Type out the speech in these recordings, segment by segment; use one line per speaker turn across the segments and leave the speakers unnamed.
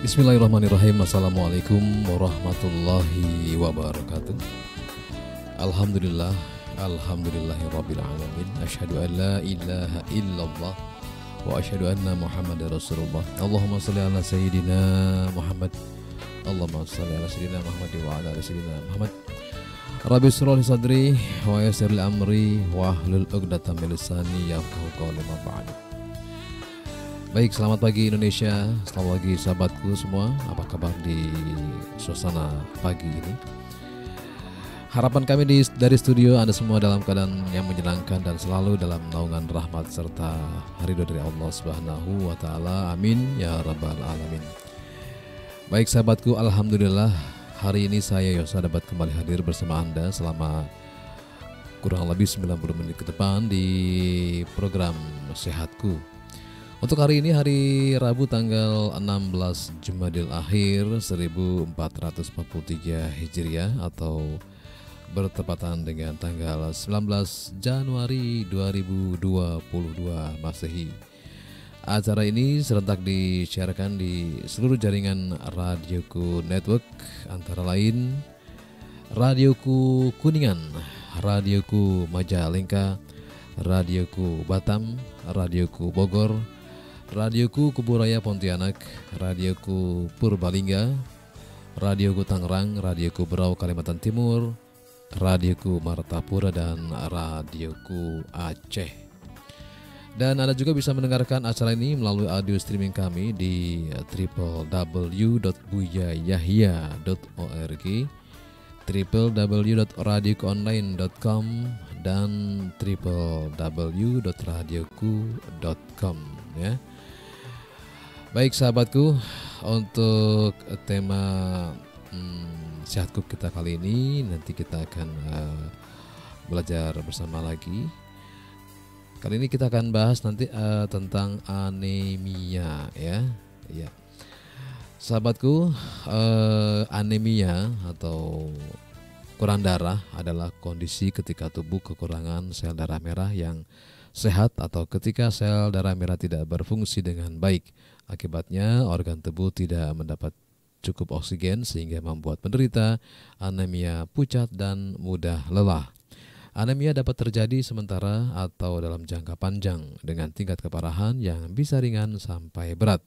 Bismillahirrahmanirrahim. Assalamualaikum warahmatullahi wabarakatuh. Alhamdulillah Alhamdulillahirrabbilalamin. Asyhadu an la ilaha illallah Wa asyhadu anna muhammad rasulullah. Allahumma salli ala sayyidina Muhammad. Allahumma salli ala sayyidina Muhammad Wa ala sayyidina Muhammad Rabbi surah sadri Wa yasir amri Wa ahlul uqdatan milisani Yafkahu qawli ma'ba'adu Baik, selamat pagi Indonesia, selamat pagi sahabatku semua. Apa kabar di suasana pagi ini? Harapan kami di, dari studio Anda semua dalam keadaan yang menyenangkan dan selalu dalam naungan rahmat serta ridho dari Allah Subhanahu wa taala. Amin ya rabbal alamin. Baik sahabatku, alhamdulillah hari ini saya Yosa dapat kembali hadir bersama Anda selama kurang lebih 90 menit ke depan di program Sehatku untuk hari ini hari Rabu tanggal 16 Jumadil Akhir 1443 Hijriah atau bertepatan dengan tanggal 19 Januari 2022 Masehi. Acara ini serentak disiarkan di seluruh jaringan Radioku Network antara lain Radioku Kuningan, Radioku Majalengka, Radioku Batam, Radioku Bogor, Radioku Kuburaya Pontianak, Radioku Purbalingga, Radioku Tangerang, Radioku Berau Kalimantan Timur, Radioku Martapura dan Radioku Aceh. Dan Anda juga bisa mendengarkan acara ini melalui audio streaming kami di www.buyayahya.org www.radiokuonline.com dan www.radioku.com ya. Baik sahabatku, untuk tema hmm, sehatku kita kali ini nanti kita akan uh, belajar bersama lagi. Kali ini kita akan bahas nanti uh, tentang anemia ya. Ya. Sahabatku, uh, anemia atau kurang darah adalah kondisi ketika tubuh kekurangan sel darah merah yang sehat atau ketika sel darah merah tidak berfungsi dengan baik Akibatnya organ tubuh tidak mendapat cukup oksigen sehingga membuat penderita anemia pucat dan mudah lelah. Anemia dapat terjadi sementara atau dalam jangka panjang dengan tingkat keparahan yang bisa ringan sampai berat.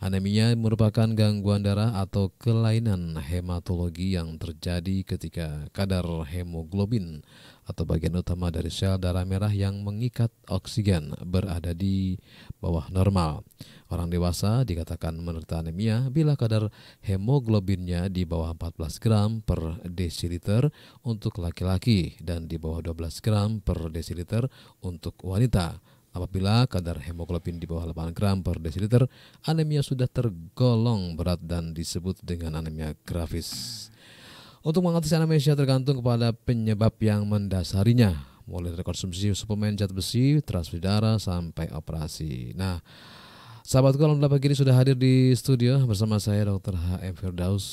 Anemia merupakan gangguan darah atau kelainan hematologi yang terjadi ketika kadar hemoglobin atau bagian utama dari sel darah merah yang mengikat oksigen berada di bawah normal. Orang dewasa dikatakan menderita anemia bila kadar hemoglobinnya di bawah 14 gram per desiliter untuk laki-laki dan di bawah 12 gram per desiliter untuk wanita. Apabila kadar hemoglobin di bawah 8 gram per desiliter, anemia sudah tergolong berat dan disebut dengan anemia grafis. Untuk mengatasi anemia tergantung kepada penyebab yang mendasarinya, mulai dari konsumsi suplemen zat besi, transfusi darah sampai operasi. Nah, Sahabatku alhamdulillah pagi ini sudah hadir di studio bersama saya Dr. HM Firdaus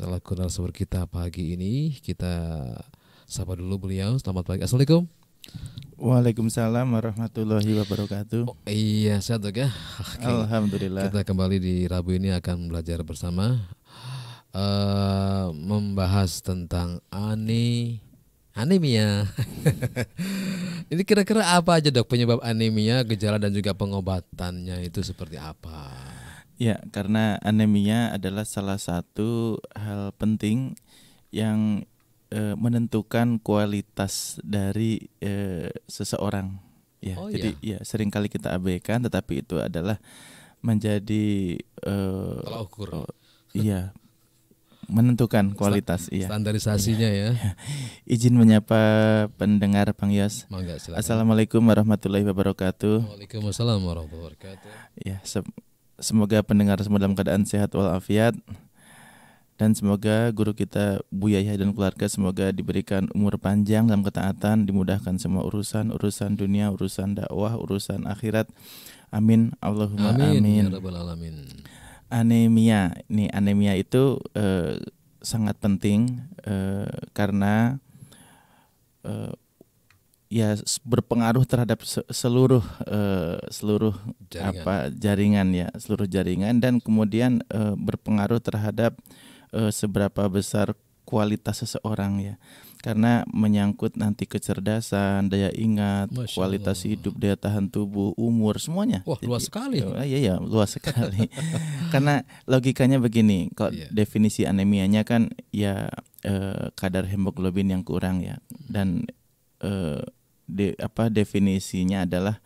selaku narasumber kita pagi ini. Kita sapa dulu beliau. Selamat pagi. Assalamualaikum.
Waalaikumsalam warahmatullahi wabarakatuh.
Oh, iya, sehat dok ya.
Alhamdulillah.
Kita kembali di Rabu ini akan belajar bersama uh, membahas tentang ani anemia. Ini kira-kira apa aja dok penyebab anemia, gejala dan juga pengobatannya itu seperti apa?
Ya, karena anemia adalah salah satu hal penting yang e, menentukan kualitas dari e, seseorang. Ya, oh, jadi iya. ya sering kali kita abaikan, tetapi itu adalah menjadi e,
ukur. Oh,
iya, menentukan kualitas
iya standarisasinya ya.
Izin menyapa pendengar Bang Yos. Assalamualaikum warahmatullahi wabarakatuh.
Waalaikumsalam warahmatullahi wabarakatuh.
Ya, se semoga pendengar semua dalam keadaan sehat walafiat dan semoga guru kita Bu Yahya dan keluarga semoga diberikan umur panjang dalam ketaatan, dimudahkan semua urusan, urusan dunia, urusan dakwah, urusan akhirat. Amin. Allahumma amin. amin. Ya rabbal alamin anemia. Nih anemia itu eh, sangat penting eh, karena eh, ya berpengaruh terhadap se- seluruh eh, seluruh
Jaringan.
apa jaringan ya seluruh jaringan dan kemudian eh, berpengaruh terhadap eh, seberapa besar kualitas seseorang ya karena menyangkut nanti kecerdasan daya ingat
Masya
kualitas
Allah.
hidup daya tahan tubuh umur semuanya
Wah, luas sekali.
Oh, iya iya luas sekali karena logikanya begini kalau
Iya.
definisi anemianya kan ya eh, kadar hemoglobin yang kurang ya dan eh, de, apa definisinya adalah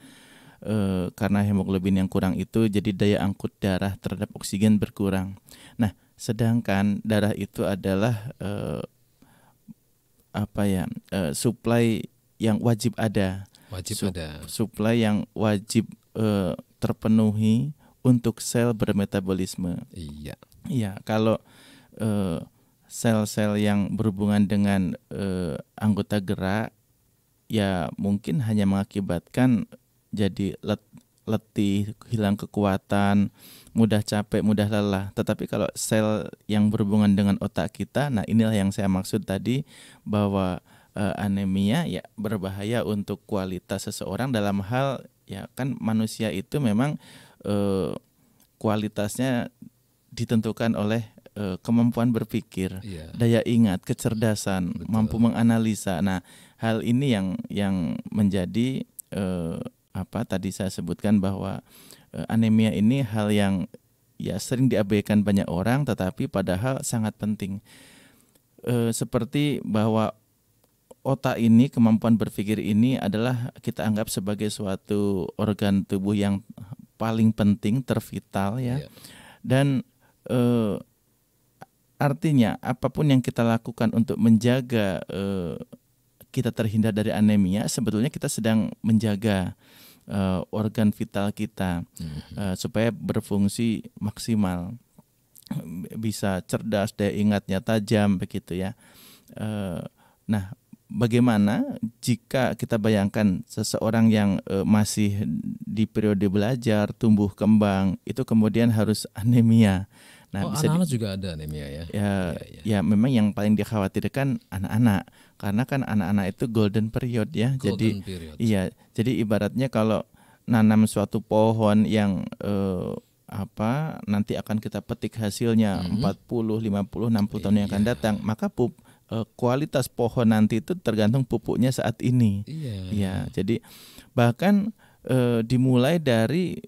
eh, karena hemoglobin yang kurang itu jadi daya angkut darah terhadap oksigen berkurang. Nah, sedangkan darah itu adalah eh, apa ya eh, supply yang wajib ada,
Wajib
Sup-
ada.
supply yang wajib eh, terpenuhi untuk sel bermetabolisme.
Iya.
Iya, kalau eh, sel-sel yang berhubungan dengan eh, anggota gerak, ya mungkin hanya mengakibatkan jadi let- letih, hilang kekuatan, mudah capek, mudah lelah. Tetapi kalau sel yang berhubungan dengan otak kita, nah inilah yang saya maksud tadi bahwa eh, anemia ya berbahaya untuk kualitas seseorang dalam hal ya kan manusia itu memang eh, kualitasnya ditentukan oleh eh, kemampuan berpikir,
Iya.
daya ingat, kecerdasan,
Betul.
mampu menganalisa. Nah, hal ini yang yang menjadi eh, apa tadi saya sebutkan bahwa anemia ini hal yang ya sering diabaikan banyak orang, tetapi padahal sangat penting. Eh, seperti bahwa otak ini, kemampuan berpikir ini adalah kita anggap sebagai suatu organ tubuh yang paling penting, tervital ya
Iya.
dan eh, artinya apa pun yang kita lakukan untuk menjaga eh, kita terhindar dari anemia sebetulnya kita sedang menjaga eh, organ vital kita
Mhm.
eh, supaya berfungsi maksimal bisa cerdas daya ingatnya tajam begitu ya Eh, nah bagaimana jika kita bayangkan seseorang yang masih di periode belajar tumbuh kembang itu kemudian harus anemia nah
oh,
bisa di-
anak-anak juga ada anemia ya.
ya
Iya, iya.
ya memang yang paling dikhawatirkan anak-anak karena kan anak-anak itu golden period ya jadi
Golden period.
Iya, jadi ibaratnya kalau nanam suatu pohon yang eh, apa nanti akan kita petik hasilnya
Mhm.
40, 50, 60 tahun yang akan
Iya.
datang, maka pup, eh, kualitas pohon nanti itu tergantung pupuknya saat ini.
Iya.
Iya, jadi bahkan eh, dimulai dari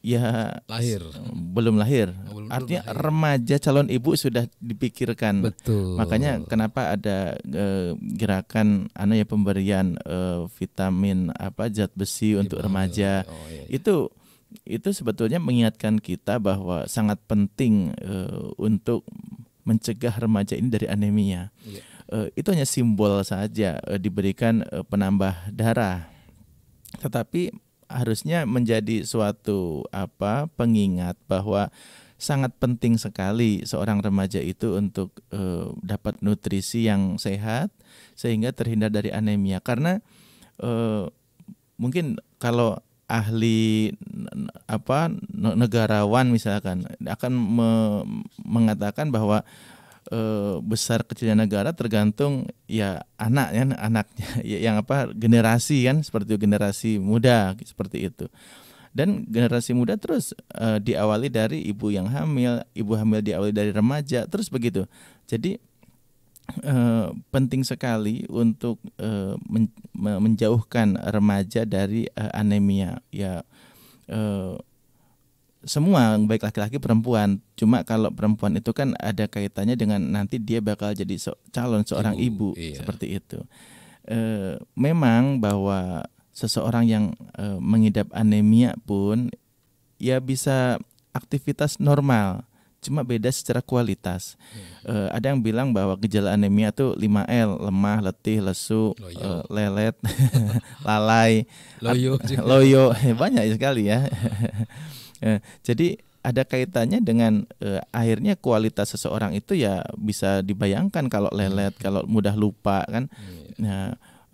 ya
Lahir.
belum lahir.
Oh, belum- belum
Artinya
lahir.
remaja calon ibu sudah dipikirkan.
Betul.
Makanya kenapa ada eh, gerakan anu ya pemberian eh, vitamin apa zat besi untuk remaja.
Oh, iya, iya.
Itu itu sebetulnya mengingatkan kita bahwa sangat penting eh, untuk mencegah remaja ini dari anemia.
Iya.
Eh, itu hanya simbol saja eh, diberikan eh, penambah darah. Tetapi harusnya menjadi suatu apa pengingat bahwa sangat penting sekali seorang remaja itu untuk eh, dapat nutrisi yang sehat sehingga terhindar dari anemia. Karena eh, mungkin kalau ahli apa ne- negarawan misalkan akan me- mengatakan bahwa eh, besar kecilnya negara tergantung ya anak ya anaknya ya, yang apa generasi kan seperti generasi muda seperti itu. Dan generasi muda terus eh, diawali dari ibu yang hamil ibu hamil diawali dari remaja terus begitu. Jadi eh, penting sekali untuk eh, men- me- menjauhkan remaja dari eh, anemia ya. Eh, semua baik laki-laki perempuan. Cuma kalau perempuan itu kan ada kaitannya dengan nanti dia bakal jadi so- calon seorang
Ibu,
ibu,
iya.
seperti itu. Eh, memang bahwa seseorang yang eh, mengidap anemia pun ya bisa aktivitas normal. Cuma beda secara kualitas. Eh, ada yang bilang bahwa gejala anemia itu 5L lemah letih lesu eh, lelet lalai.
Loyo
loyo banyak sekali ya Eh, jadi ada kaitannya dengan eh, akhirnya kualitas seseorang itu ya bisa dibayangkan kalau lelet kalau mudah lupa kan
Iya.
nah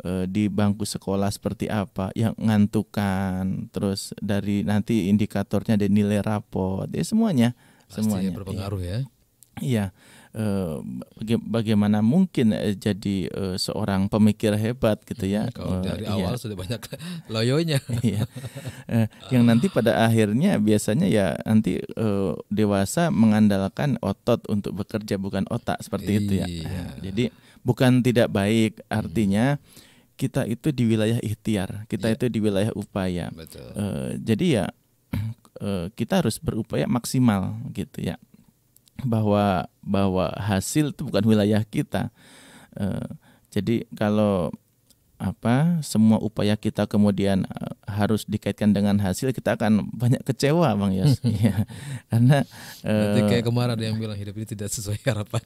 eh, di bangku sekolah seperti apa yang ngantukan terus dari nanti indikatornya ada nilai rapot ya semuanya
Pasti
semuanya
berpengaruh ya.
Iya, bagaimana mungkin eh, jadi eh, seorang pemikir hebat gitu ya.
Kalau
Eh,
dari
iya.
awal sudah banyak loyonya.
Iya. Eh, yang nanti pada akhirnya biasanya ya nanti eh, dewasa mengandalkan otot untuk bekerja bukan otak seperti itu ya.
Iya.
Nah, jadi bukan tidak baik, artinya kita itu di wilayah ikhtiar, kita
Iya.
itu di wilayah upaya.
Betul.
Eh, jadi ya eh, kita harus berupaya maksimal gitu ya. Bahwa bahwa hasil itu bukan wilayah kita. Eh, jadi kalau apa semua upaya kita kemudian eh, harus dikaitkan dengan hasil kita akan banyak kecewa bang Yos Iya. karena
Nanti
eh,
kayak kemarin ada yang bilang hidup ini tidak sesuai harapan.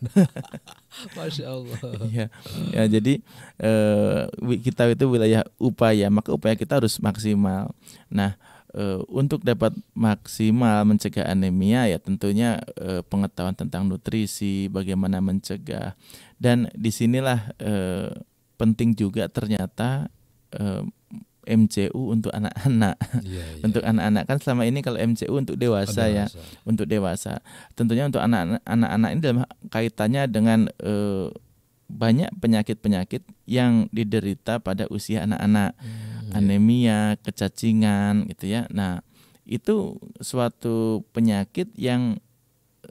Masya Allah.
Iya, ya jadi eh, kita itu wilayah upaya, maka upaya kita harus maksimal. Nah, eh, untuk dapat maksimal mencegah anemia ya tentunya eh, pengetahuan tentang nutrisi, bagaimana mencegah, dan di sinilah eh, penting juga ternyata MCU untuk anak-anak.
Iya, iya.
Untuk anak-anak kan selama ini kalau MCU untuk dewasa ya
Dewasa.
untuk dewasa. Tentunya untuk anak-anak anak-anak ini dalam kaitannya dengan banyak penyakit-penyakit yang diderita pada usia anak-anak,
Hmm,
anemia, kecacingan gitu ya. Nah, itu suatu penyakit yang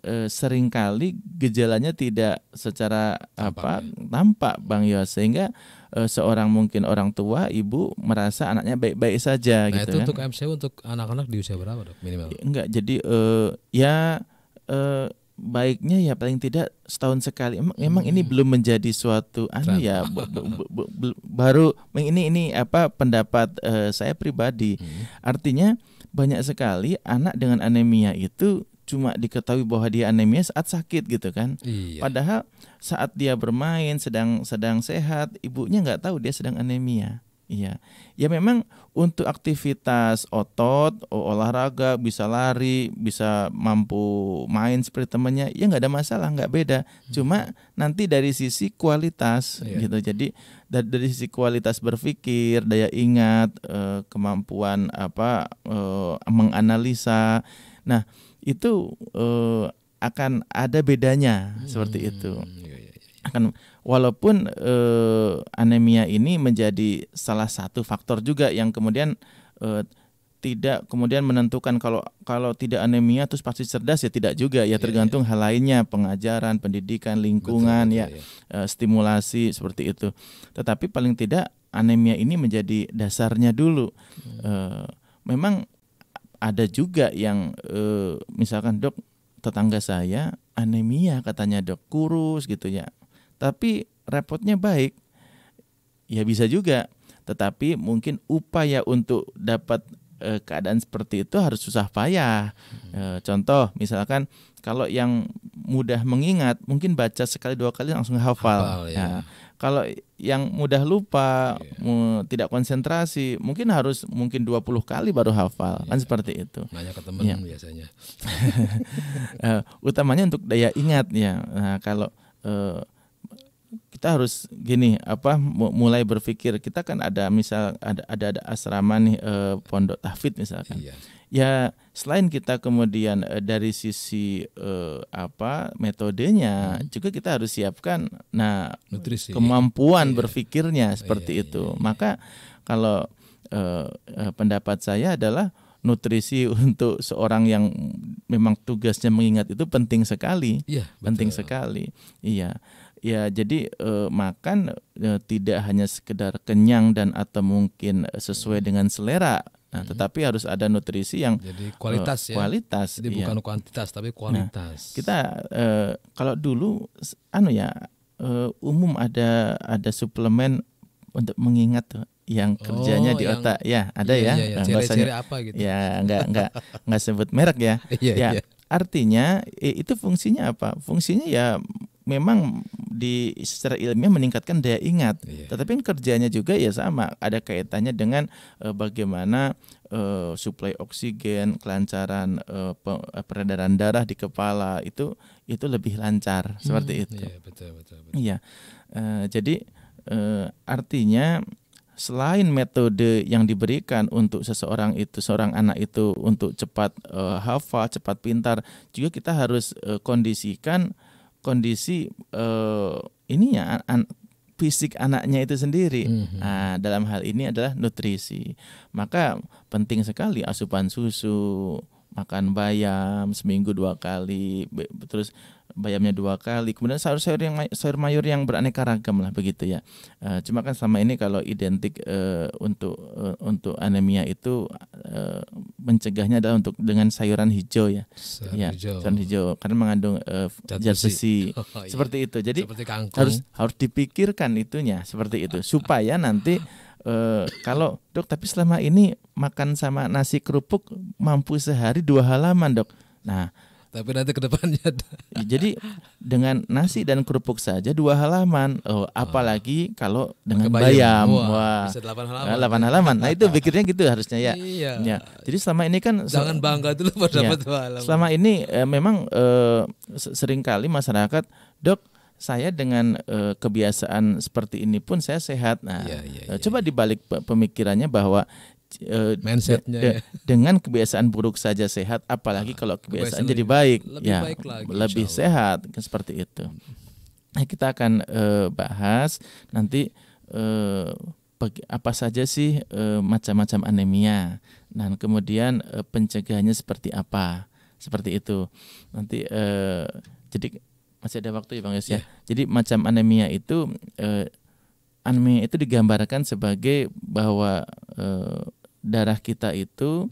eh, sering kali gejalanya tidak secara apa
Tampak,
tampak Bang Yos sehingga eh, seorang mungkin orang tua ibu merasa anaknya baik-baik saja
Nah
gitu
itu
kan.
untuk MCU untuk anak-anak di usia berapa dok minimal?
Enggak, jadi eh, ya eh, baiknya ya paling tidak setahun sekali. Emang, emang ini
Hmm.
belum menjadi suatu anu ya bu- bu- bu- bu- bu- baru ini ini apa pendapat eh, saya pribadi.
Hmm.
Artinya banyak sekali anak dengan anemia itu cuma diketahui bahwa dia anemia saat sakit gitu kan.
Iya.
Padahal saat dia bermain sedang sedang sehat, ibunya nggak tahu dia sedang anemia. Iya, ya memang untuk aktivitas otot, olahraga, bisa lari, bisa mampu main seperti temannya, ya nggak ada masalah, nggak beda. Cuma nanti dari sisi kualitas
Iya.
gitu. Jadi dari, dari sisi kualitas berpikir, daya ingat, eh, kemampuan apa eh, menganalisa. Nah itu eh, akan ada bedanya seperti itu
Hmm, iya, iya, iya.
akan walaupun eh, anemia ini menjadi salah satu faktor juga yang kemudian eh, tidak kemudian menentukan kalau kalau tidak anemia terus pasti cerdas ya tidak juga.
Iya,
ya tergantung hal lainnya pengajaran pendidikan lingkungan
Betul,
ya
betul,
eh, stimulasi seperti itu. Tetapi paling tidak anemia ini menjadi dasarnya dulu. Eh, memang ada juga yang eh, misalkan dok tetangga saya anemia katanya dok kurus gitu ya tapi repotnya baik ya bisa juga tetapi mungkin upaya untuk dapat eh, keadaan seperti itu harus susah payah Eh, contoh misalkan kalau yang mudah mengingat mungkin baca sekali dua kali langsung hafal,
Hafal, ya.
Ya. kalau yang mudah lupa mu- tidak konsentrasi mungkin harus mungkin 20 kali baru hafal kan
Iya.
seperti itu
Nanya ke teman
Iya.
biasanya.
Eh, utamanya untuk daya ingat ya. Nah, kalau eh, kita harus gini apa mu- mulai berpikir kita kan ada misal ada ada, ada asrama nih eh, pondok tahfidz misalkan.
Iya.
Ya selain kita kemudian eh, dari sisi eh, apa metodenya juga kita harus siapkan nah
Nutrisi.
kemampuan
Iya.
berpikirnya seperti
Iya,
itu.
iya, iya.
Maka kalau eh, eh, pendapat saya adalah nutrisi untuk seorang yang memang tugasnya mengingat itu penting sekali,
Iya.
penting
betul.
sekali. Iya. Ya, jadi eh, makan eh, tidak hanya sekedar kenyang dan atau mungkin sesuai dengan selera, nah, tetapi harus ada nutrisi yang
Jadi kualitas
eh,
ya.
Kualitas.
Jadi
iya.
bukan kuantitas tapi kualitas.
Kita eh, kalau dulu anu ya eh, umum ada ada suplemen untuk mengingat yang kerjanya
Oh,
di
yang-
otak. Ya, ada
Iya,
ya.
iya, iya.
Nah,
Ciri-ciri apa gitu.
ya nggak nggak nggak sebut merek ya.
Iya,
ya
iya.
artinya eh, itu fungsinya apa? Fungsinya ya memang di secara ilmiah meningkatkan daya ingat.
Iya.
Tetapi kan kerjanya juga ya sama, ada kaitannya dengan eh, bagaimana eh, suplai oksigen, kelancaran eh, peredaran darah di kepala itu itu lebih lancar seperti
Hmm,
itu.
Iya, betul, betul, betul.
Iya, Eh, jadi eh, artinya selain metode yang diberikan untuk seseorang itu, seorang anak itu untuk cepat eh, hafal, cepat pintar, juga kita harus eh, kondisikan kondisi eh, ininya an, fisik anaknya itu sendiri.
Mhm.
Nah, dalam hal ini adalah nutrisi. Maka penting sekali asupan susu, makan bayam seminggu dua kali, terus bayamnya dua kali. Kemudian sayur-sayur yang may- sayur mayur yang beraneka ragam lah begitu ya. Eh, cuma kan selama ini kalau identik eh, untuk eh, untuk anemia itu eh, mencegahnya adalah untuk dengan sayuran hijau ya.
Sayur
ya,
hijau.
sayuran hijau karena mengandung eh,
Zat besi. Oh, iya.
Seperti itu. Jadi
seperti
harus harus dipikirkan itunya seperti itu supaya nanti eh, kalau dok tapi selama ini makan sama nasi kerupuk mampu sehari dua halaman dok. Nah
Tapi nanti ke depannya. ada.
jadi dengan nasi dan kerupuk saja dua halaman. Oh apalagi kalau dengan
Pakai
bayam,
Wah,
wah.
bisa delapan halaman.
Nah, delapan halaman. Nah itu pikirnya gitu harusnya ya.
Iya.
ya. Jadi selama ini kan
Jangan bangga dulu pada halaman.
Selama ini eh, memang eh, se- sering kali masyarakat, dok, saya dengan eh, kebiasaan seperti ini pun saya sehat. Nah,
Iya, iya,
eh,
iya.
coba dibalik pe- pemikirannya bahwa eh,
Mindsetnya
de-
ya.
dengan kebiasaan buruk saja sehat, apalagi kalau kebiasaan,
kebiasaan
jadi
lebih-
baik,
lebih
ya
baik lagi,
lebih sehat kan seperti itu. Nah, kita akan eh, bahas nanti bagi- apa saja sih eh, macam-macam anemia dan kemudian eh, pencegahannya seperti apa seperti itu nanti eh, jadi masih ada waktu ya bang Yos ya
Ya.
jadi macam anemia itu eh, anemia itu digambarkan sebagai bahwa eh, darah kita itu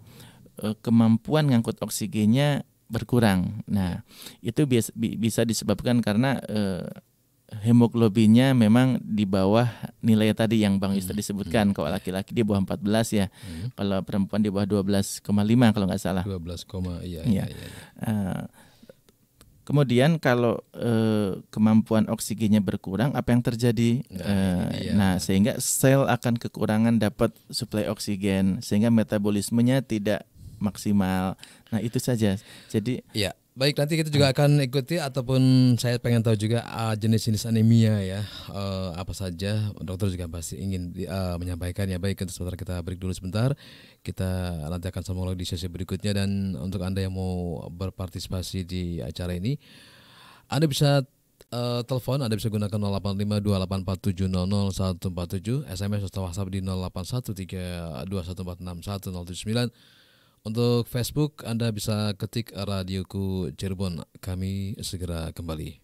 eh, kemampuan ngangkut oksigennya berkurang nah itu bias- bi- bisa disebabkan karena eh, hemoglobinnya memang di bawah nilai tadi yang Bang Yus tadi sebutkan. Kalau laki-laki di bawah 14 ya.
Hmm.
Kalau perempuan di bawah 12,5 kalau nggak salah.
12, koma, iya,
Iya.
iya, iya.
Eh, kemudian kalau eh, kemampuan oksigennya berkurang, apa yang terjadi?
Nah,
Eh,
dia.
nah, sehingga sel akan kekurangan dapat suplai oksigen, sehingga metabolismenya tidak maksimal. Nah, itu saja. Jadi
Iya, baik nanti kita juga akan ikuti ataupun saya pengen tahu juga ah, jenis-jenis anemia ya. Eh, apa saja? Dokter juga pasti ingin ah, menyampaikan ya. Baik untuk sebentar kita break dulu sebentar. Kita nanti akan sambung lagi di sesi berikutnya. Dan untuk anda yang mau berpartisipasi di acara ini anda bisa eh, telepon. Anda bisa gunakan 085284700147 SMS atau WhatsApp di 081321461079 untuk Facebook Anda bisa ketik radioku Cirebon. Kami segera kembali.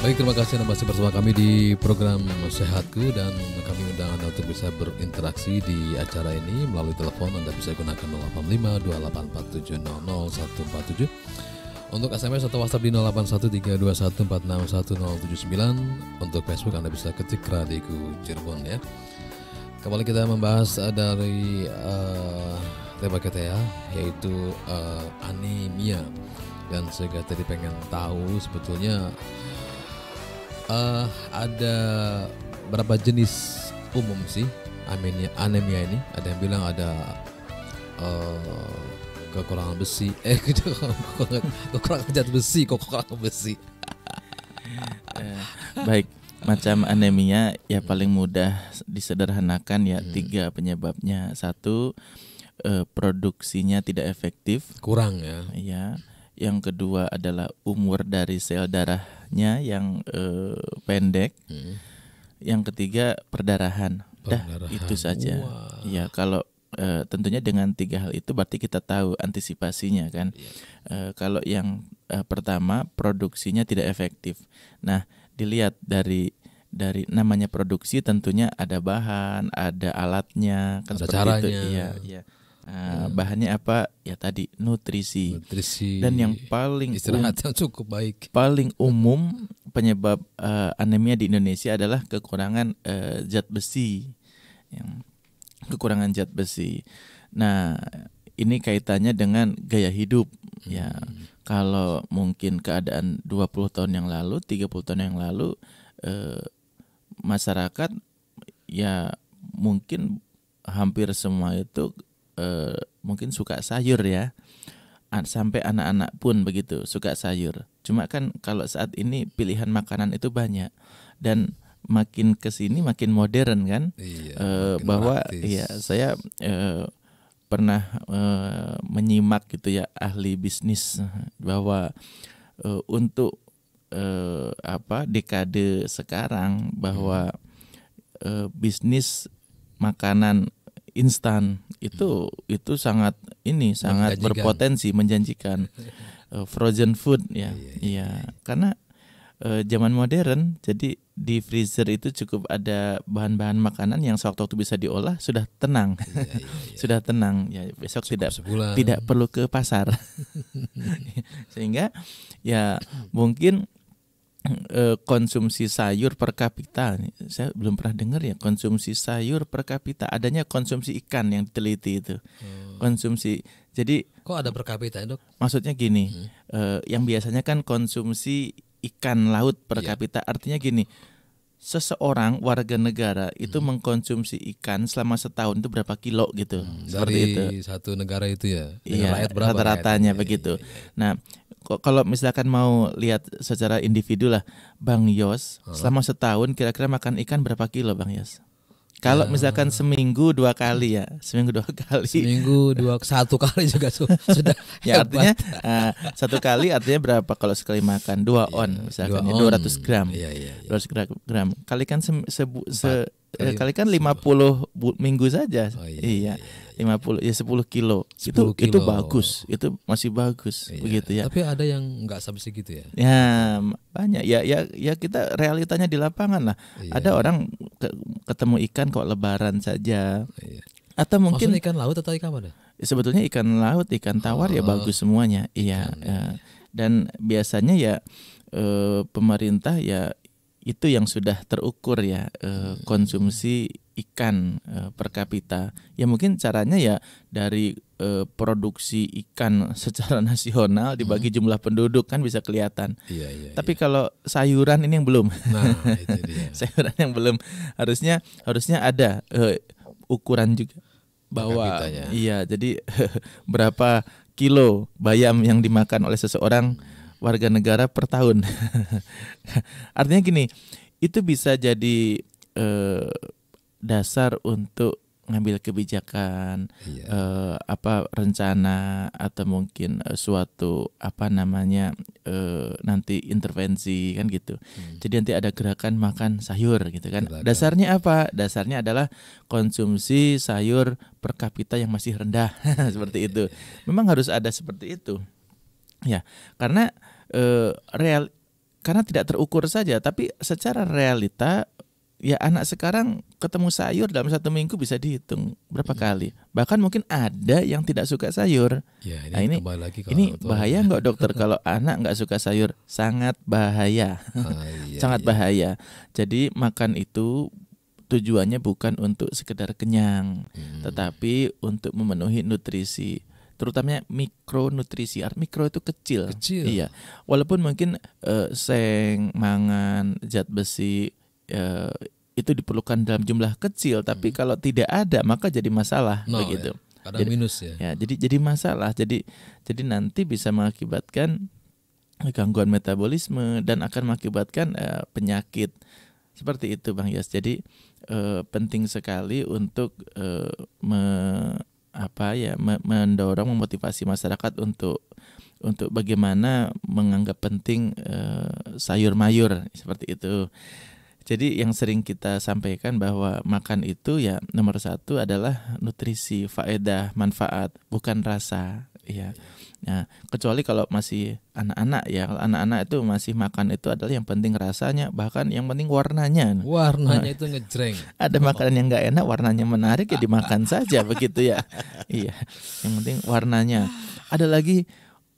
Baik, terima kasih Anda masih bersama kami di program Sehatku dan kami undang Anda untuk bisa berinteraksi di acara ini melalui telepon Anda bisa gunakan 085 untuk SMS atau WhatsApp di 081321461079 Untuk Facebook Anda bisa ketik Radiku Cirebon ya. Kembali kita membahas eh, dari eh, tema kita ya Yaitu eh, anemia. Dan saya tadi pengen tahu sebetulnya eh, Ada berapa jenis umum sih anemia, anemia ini? Ada yang bilang ada eh, kekurangan besi. Eh kekurangan, kekurangan zat besi kok kekurangan besi?
Eh, baik macam anemia ya paling mudah disederhanakan ya tiga penyebabnya. Satu eh, produksinya tidak efektif.
Kurang ya.
Ya yang kedua adalah umur dari sel darahnya yang eh, pendek.
Hmm.
yang ketiga perdarahan. Dah
Perdarahan.
itu saja.
Wah.
ya kalau eh, tentunya dengan tiga hal itu berarti kita tahu antisipasinya kan. Eh, kalau yang eh, pertama produksinya tidak efektif. Nah, dilihat dari dari namanya produksi tentunya ada bahan, ada alatnya, kan
Ada
seperti itu.
caranya.
Iya, iya. Eh, bahannya apa? Ya tadi nutrisi.
nutrisi
Dan yang paling
istirahat yang cukup baik
paling umum penyebab eh, anemia di Indonesia adalah kekurangan eh, zat besi. Yang kekurangan zat besi. Nah, ini kaitannya dengan gaya hidup ya. Kalau mungkin keadaan 20 tahun yang lalu, 30 tahun yang lalu eh, masyarakat ya mungkin hampir semua itu eh, mungkin suka sayur ya. Sampai anak-anak pun begitu suka sayur. Cuma kan kalau saat ini pilihan makanan itu banyak dan makin ke sini makin modern kan
Iya. Makin
bahwa
praktis.
ya saya eh, pernah eh, menyimak gitu ya ahli bisnis bahwa eh, untuk eh, apa dekade sekarang bahwa eh, bisnis makanan instan itu itu sangat ini sangat
Menjanjikan.
berpotensi menjanjikan Eh, frozen food ya
Iya,
iya karena eh, zaman modern jadi di freezer itu cukup ada bahan-bahan makanan yang sewaktu-waktu bisa diolah sudah tenang
Iya, iya, iya.
sudah tenang ya besok
Cukup
tidak
sebulan.
tidak perlu ke pasar sehingga ya mungkin eh, konsumsi sayur per kapita saya belum pernah dengar ya konsumsi sayur per kapita adanya konsumsi ikan yang diteliti itu
Oh.
konsumsi jadi
Kok ada per kapita dok?
maksudnya gini eh, yang biasanya kan konsumsi ikan laut per
Iya.
kapita artinya gini seseorang warga negara itu
Hmm.
mengkonsumsi ikan selama setahun itu berapa kilo gitu seperti
Dari
itu
satu negara itu ya.
Iya, rata-ratanya
rakyatnya?
begitu.
Iya, iya, iya.
Nah, kalau misalkan mau lihat secara individu lah, Bang Yos, selama setahun kira-kira makan ikan berapa kilo, Bang Yos? Kalau
Ya.
misalkan seminggu dua kali ya, seminggu dua kali.
Seminggu dua satu kali juga su- sudah
Ya
hebat.
artinya ah, satu kali artinya berapa kalau sekali makan? Dua on misalkan
Dua
ya. 200 gram.
Iya iya. iya.
200 gra- gram. Kalikan sem- sebu- se- eh,
Kali-
kalikan 50 bu- minggu saja.
Oh, iya,
iya.
iya,
50 ya 10 kilo.
10
itu itu
kilo.
bagus. Itu masih bagus
Iya.
begitu ya.
Tapi ada yang nggak sampai segitu ya.
Ya banyak ya ya ya kita realitanya di lapangan lah.
Iya.
Ada orang ke- ketemu ikan kok lebaran saja.
Iya.
Atau mungkin
Maksudnya ikan laut atau ikan mana?
sebetulnya ikan laut, ikan tawar ya
Oh,
bagus semuanya. Iya.
ikan,
ya. Dan biasanya ya eh, pemerintah ya itu yang sudah terukur ya eh,
Hmm.
konsumsi ikan eh, per kapita. Ya mungkin caranya ya dari eh, produksi ikan secara nasional dibagi jumlah penduduk kan bisa kelihatan.
Iya iya.
Tapi kalau sayuran ini yang belum.
iya. nah itu dia.
sayuran yang belum harusnya harusnya ada eh, ukuran juga bahwa
kapitanya.
iya jadi berapa kilo bayam yang dimakan oleh seseorang warga negara per tahun artinya gini itu bisa jadi eh, dasar untuk ngambil kebijakan
Iya.
eh, apa rencana atau mungkin eh, suatu apa namanya eh, nanti intervensi kan gitu.
Hmm.
Jadi nanti ada gerakan makan sayur gitu kan. Dasarnya apa? Dasarnya adalah konsumsi sayur per kapita yang masih rendah seperti itu. Memang harus ada seperti itu. Ya, karena eh, real karena tidak terukur saja, tapi secara realita ya anak sekarang ketemu sayur dalam satu minggu bisa dihitung berapa kali. Bahkan mungkin ada yang tidak suka sayur.
Ya, ini,
Nah, ini-
lagi
Ini bahaya nggak dokter kalau anak nggak suka sayur? Sangat bahaya
Ah, iya,
sangat
iya.
bahaya. Jadi makan itu tujuannya bukan untuk sekedar kenyang,
Hmm.
tetapi untuk memenuhi nutrisi, terutama mikronutrisi. Art mikro itu kecil.
Kecil.
Iya. Walaupun mungkin eh, seng, mangan, zat besi eh, itu diperlukan dalam jumlah kecil, tapi kalau tidak ada maka jadi masalah
Hmm. No,
begitu.
ya. Kadang
Jadi-
minus ya.
Ya, jadi jadi masalah. Jadi jadi nanti bisa mengakibatkan gangguan metabolisme dan akan mengakibatkan eh, penyakit seperti itu, Bang Yas. Jadi eh, penting sekali untuk eh, me- apa ya me- mendorong memotivasi masyarakat untuk untuk bagaimana menganggap penting eh, sayur mayur seperti itu. Jadi yang sering kita sampaikan bahwa makan itu ya nomor satu adalah nutrisi, faedah, manfaat, bukan rasa. Ya, nah kecuali kalau masih anak-anak ya, kalau anak-anak itu masih makan itu adalah yang penting rasanya, bahkan yang penting warnanya.
Warnanya itu ngejreng.
Ada makanan yang nggak enak, warnanya menarik ya dimakan saja begitu ya. Iya, yang penting warnanya. Ada lagi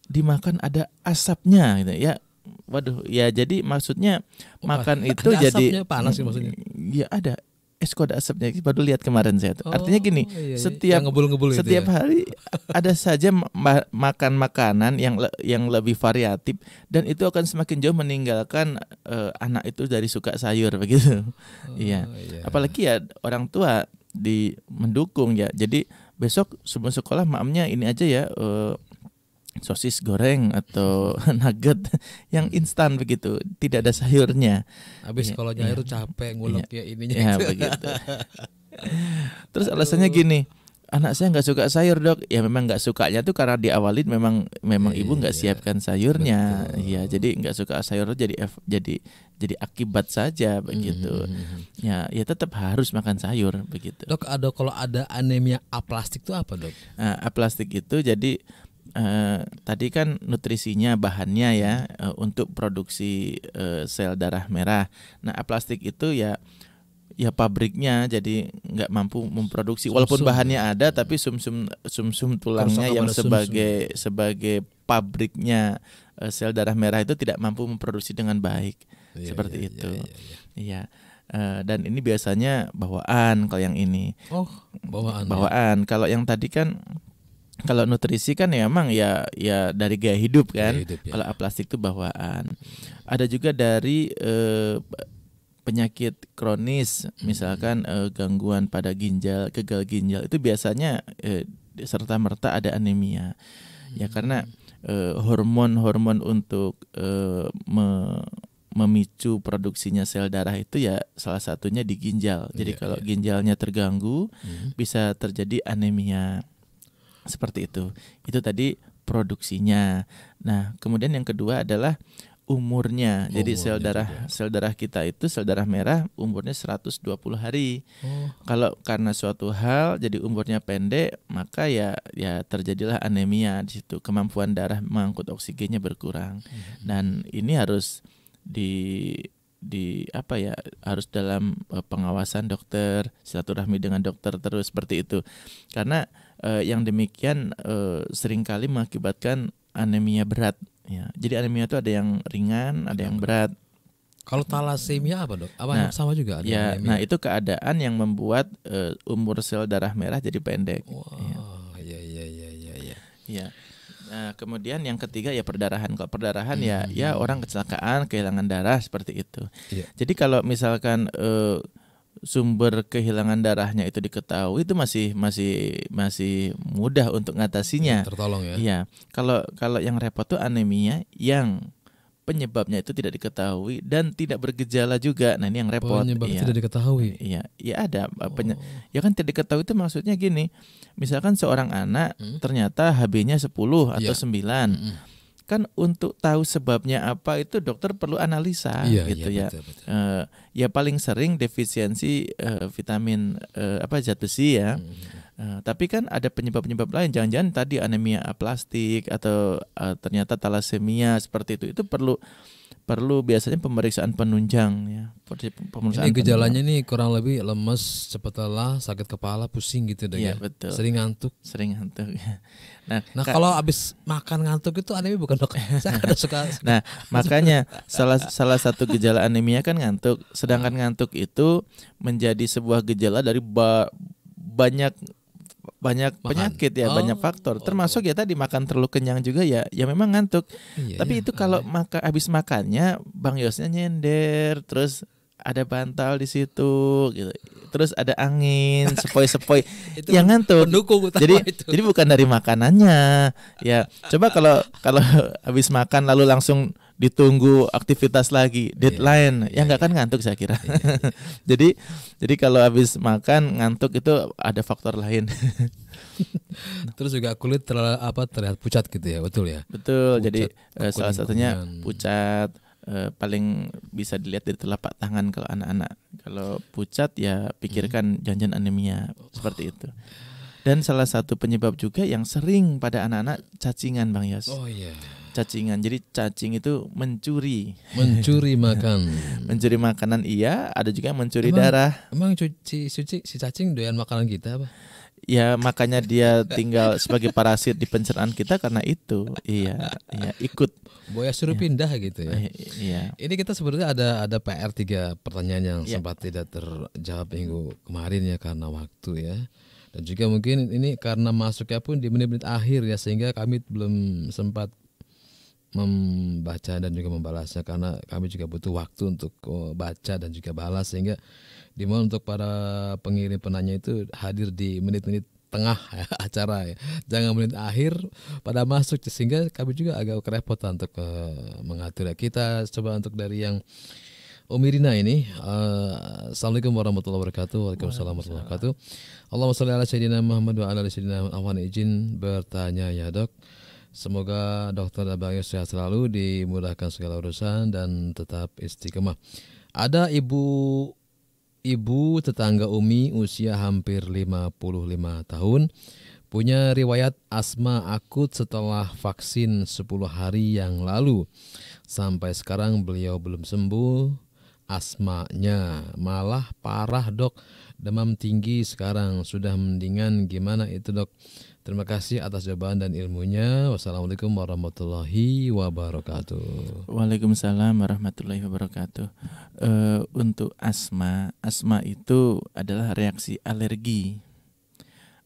dimakan ada asapnya gitu ya. Waduh, ya jadi maksudnya makan
ada
itu jadi
panas sih maksudnya.
Ya ada. Es kok ada asapnya. Baru lihat kemarin saya tuh. Artinya
Oh,
gini,
iya, iya.
setiap
Yang ngebul-ngebul itu
setiap
ya.
hari ada saja ma- makan makanan yang le- yang lebih variatif dan itu akan semakin jauh meninggalkan eh, anak itu dari suka sayur begitu.
Oh,
iya. Apalagi ya orang tua di mendukung ya. Jadi besok sebelum sekolah maamnya ini aja ya eh, sosis goreng atau nugget yang instan begitu, tidak ada sayurnya.
Habis
Iya,
kalau
iya.
nyayur capek ngulek ya ininya.
Ya begitu. Terus alasannya gini, anak saya nggak suka sayur dok. Ya memang nggak sukanya tuh karena diawalin memang memang ibu nggak
Iya.
siapkan sayurnya.
Betul.
Ya jadi nggak suka sayur jadi ef- jadi jadi akibat saja begitu.
Mhm.
Ya ya tetap harus makan sayur begitu.
Dok, ada kalau ada anemia aplastik itu apa dok?
Nah, aplastik itu jadi eh, tadi kan nutrisinya bahannya ya eh, untuk produksi eh, sel darah merah. Nah, aplastik itu ya ya pabriknya jadi nggak mampu memproduksi walaupun
Sumsum.
bahannya ada tapi sumsum sumsum tulangnya
Kerusakan
yang
pada sumsum.
sebagai sebagai pabriknya eh, sel darah merah itu tidak mampu memproduksi dengan baik
Iya,
seperti
iya,
itu.
iya, iya. iya
Eh, dan ini biasanya bawaan kalau yang ini
Oh, bawaan. ya?
bawaan. Kalau yang tadi kan kalau nutrisi kan ya emang ya ya dari gaya hidup kan.
Gaya hidup, ya.
Kalau plastik itu bawaan. Ada juga dari eh, penyakit kronis, misalkan eh, gangguan pada ginjal, gagal ginjal itu biasanya eh, serta merta ada anemia. Ya karena eh, hormon-hormon untuk eh, me- memicu produksinya sel darah itu ya salah satunya di ginjal. Jadi
Iya,
kalau
iya.
ginjalnya terganggu
Mhm.
bisa terjadi anemia seperti itu. Itu tadi produksinya. Nah, kemudian yang kedua adalah umurnya. Jadi sel
Umurnya
darah
juga.
sel darah kita itu sel darah merah umurnya 120 hari.
Oh,
Kalau karena suatu hal jadi umurnya pendek, maka ya ya terjadilah anemia di situ. Kemampuan darah mengangkut oksigennya berkurang. Dan ini harus di di apa ya harus dalam eh, pengawasan dokter silaturahmi dengan dokter terus seperti itu karena eh, yang demikian eh, sering kali mengakibatkan anemia berat ya jadi anemia itu ada yang ringan ada yang berat
kalau talasemia apa dok? Apa
Nah,
sama juga? ada
ya
anemia?
nah itu keadaan yang membuat eh, umur sel darah merah jadi pendek
Wah, iya iya iya iya. iya.
Ya. Nah, kemudian yang ketiga ya perdarahan. Kalau perdarahan ya
Hmm.
ya orang kecelakaan kehilangan darah seperti itu.
Iya.
Jadi kalau misalkan eh, sumber kehilangan darahnya itu diketahui itu masih masih masih mudah untuk ngatasinya.
Tertolong ya.
Iya. Kalau kalau yang repot tuh anemia yang penyebabnya itu tidak diketahui dan tidak bergejala juga. Nah, ini yang repot.
Penyebab
Iya.
tidak diketahui.
Iya, iya ada
Oh.
penye- ya kan tidak diketahui itu maksudnya gini. Misalkan seorang anak
Hmm.
ternyata HB-nya 10 atau
Iya.
9.
Mm-mm.
Kan untuk tahu sebabnya apa itu dokter perlu analisa
Iya
gitu
iya,
ya.
betul, betul.
Eh, ya paling sering defisiensi eh, vitamin eh, apa zat besi ya.
Mhm.
Eh, tapi kan ada penyebab-penyebab lain. Jangan-jangan tadi anemia aplastik atau eh, ternyata talasemia seperti itu. Itu perlu perlu biasanya pemeriksaan penunjang ya. Pemeriksaan
Ini gejalanya nih kurang lebih lemes, cepat lelah, sakit kepala, pusing gitu dok
Iya
ya.
betul.
Sering ngantuk.
Sering ngantuk. Nah,
Nah
Kak-
kalau abis makan ngantuk itu anemia bukan dok? Saya kadang suka.
Nah, makanya salah salah satu gejala anemia kan ngantuk. Sedangkan ngantuk itu menjadi sebuah gejala dari ba- banyak banyak
Makan.
penyakit ya,
Oh,
banyak faktor.
oh,
Termasuk ya tadi makan terlalu kenyang juga ya, ya memang ngantuk.
Iya,
Tapi
iya.
itu kalau maka habis makannya Bang Yosnya nyender, terus ada bantal di situ gitu. Terus ada angin, sepoi-sepoi. Yang ngantuk.
pendukung
Jadi
itu.
jadi bukan dari makanannya. Ya, coba kalau kalau habis makan lalu langsung ditunggu aktivitas lagi, deadline,
iya,
ya nggak
iya.
kan ngantuk saya kira.
Iya, iya.
jadi jadi kalau habis makan ngantuk itu ada faktor lain.
Terus juga kulit terlihat apa terlihat pucat gitu ya, betul ya?
Betul. jadi
Pucat,
eh, salah satunya pucat eh, paling bisa dilihat dari telapak tangan kalau anak-anak. Kalau pucat ya pikirkan janjian anemia seperti itu. Dan salah satu penyebab juga yang sering pada anak-anak cacingan Bang Yos.
Oh iya.
Cacingan. Jadi cacing itu mencuri.
Mencuri makan.
Mencuri makanan iya, ada juga yang mencuri
Emang-
darah.
Emang cuci suci si cacing doyan makanan kita apa?
Ya makanya dia tinggal sebagai parasit di pencernaan kita karena itu. Iya, iya ikut.
Boya suruh pindah gitu ya.
Eh, Iya.
Ini kita sebenarnya ada ada PR tiga pertanyaan yang
Iya.
sempat tidak terjawab minggu kemarin ya karena waktu ya. Dan juga mungkin ini karena masuknya pun di menit-menit akhir ya sehingga kami belum sempat membaca dan juga membalasnya karena kami juga butuh waktu untuk oh, baca dan juga balas sehingga dimohon untuk para pengirim penanya itu hadir di menit-menit tengah ya, acara ya. Jangan menit akhir pada masuk sehingga kami juga agak kerepotan untuk uh, mengatur ya. Kita coba untuk dari yang Umirina ini uh, Assalamualaikum warahmatullahi wabarakatuh. Waalaikumsalam warahmatullahi wabarakatuh. Allahumma salli ala Sayyidina Muhammad wa ala Sayyidina Muhammad. Izin bertanya ya dok Semoga dokter Abang sehat selalu Dimudahkan segala urusan Dan tetap istiqomah. Ada ibu Ibu tetangga Umi usia hampir 55 tahun Punya riwayat asma akut setelah vaksin 10 hari yang lalu. Sampai sekarang beliau belum sembuh asmanya malah parah dok. Demam tinggi sekarang sudah mendingan gimana itu dok terima kasih atas jawaban dan ilmunya. Wassalamualaikum warahmatullahi wabarakatuh.
Waalaikumsalam warahmatullahi wabarakatuh. Uh, untuk asma asma itu adalah reaksi alergi.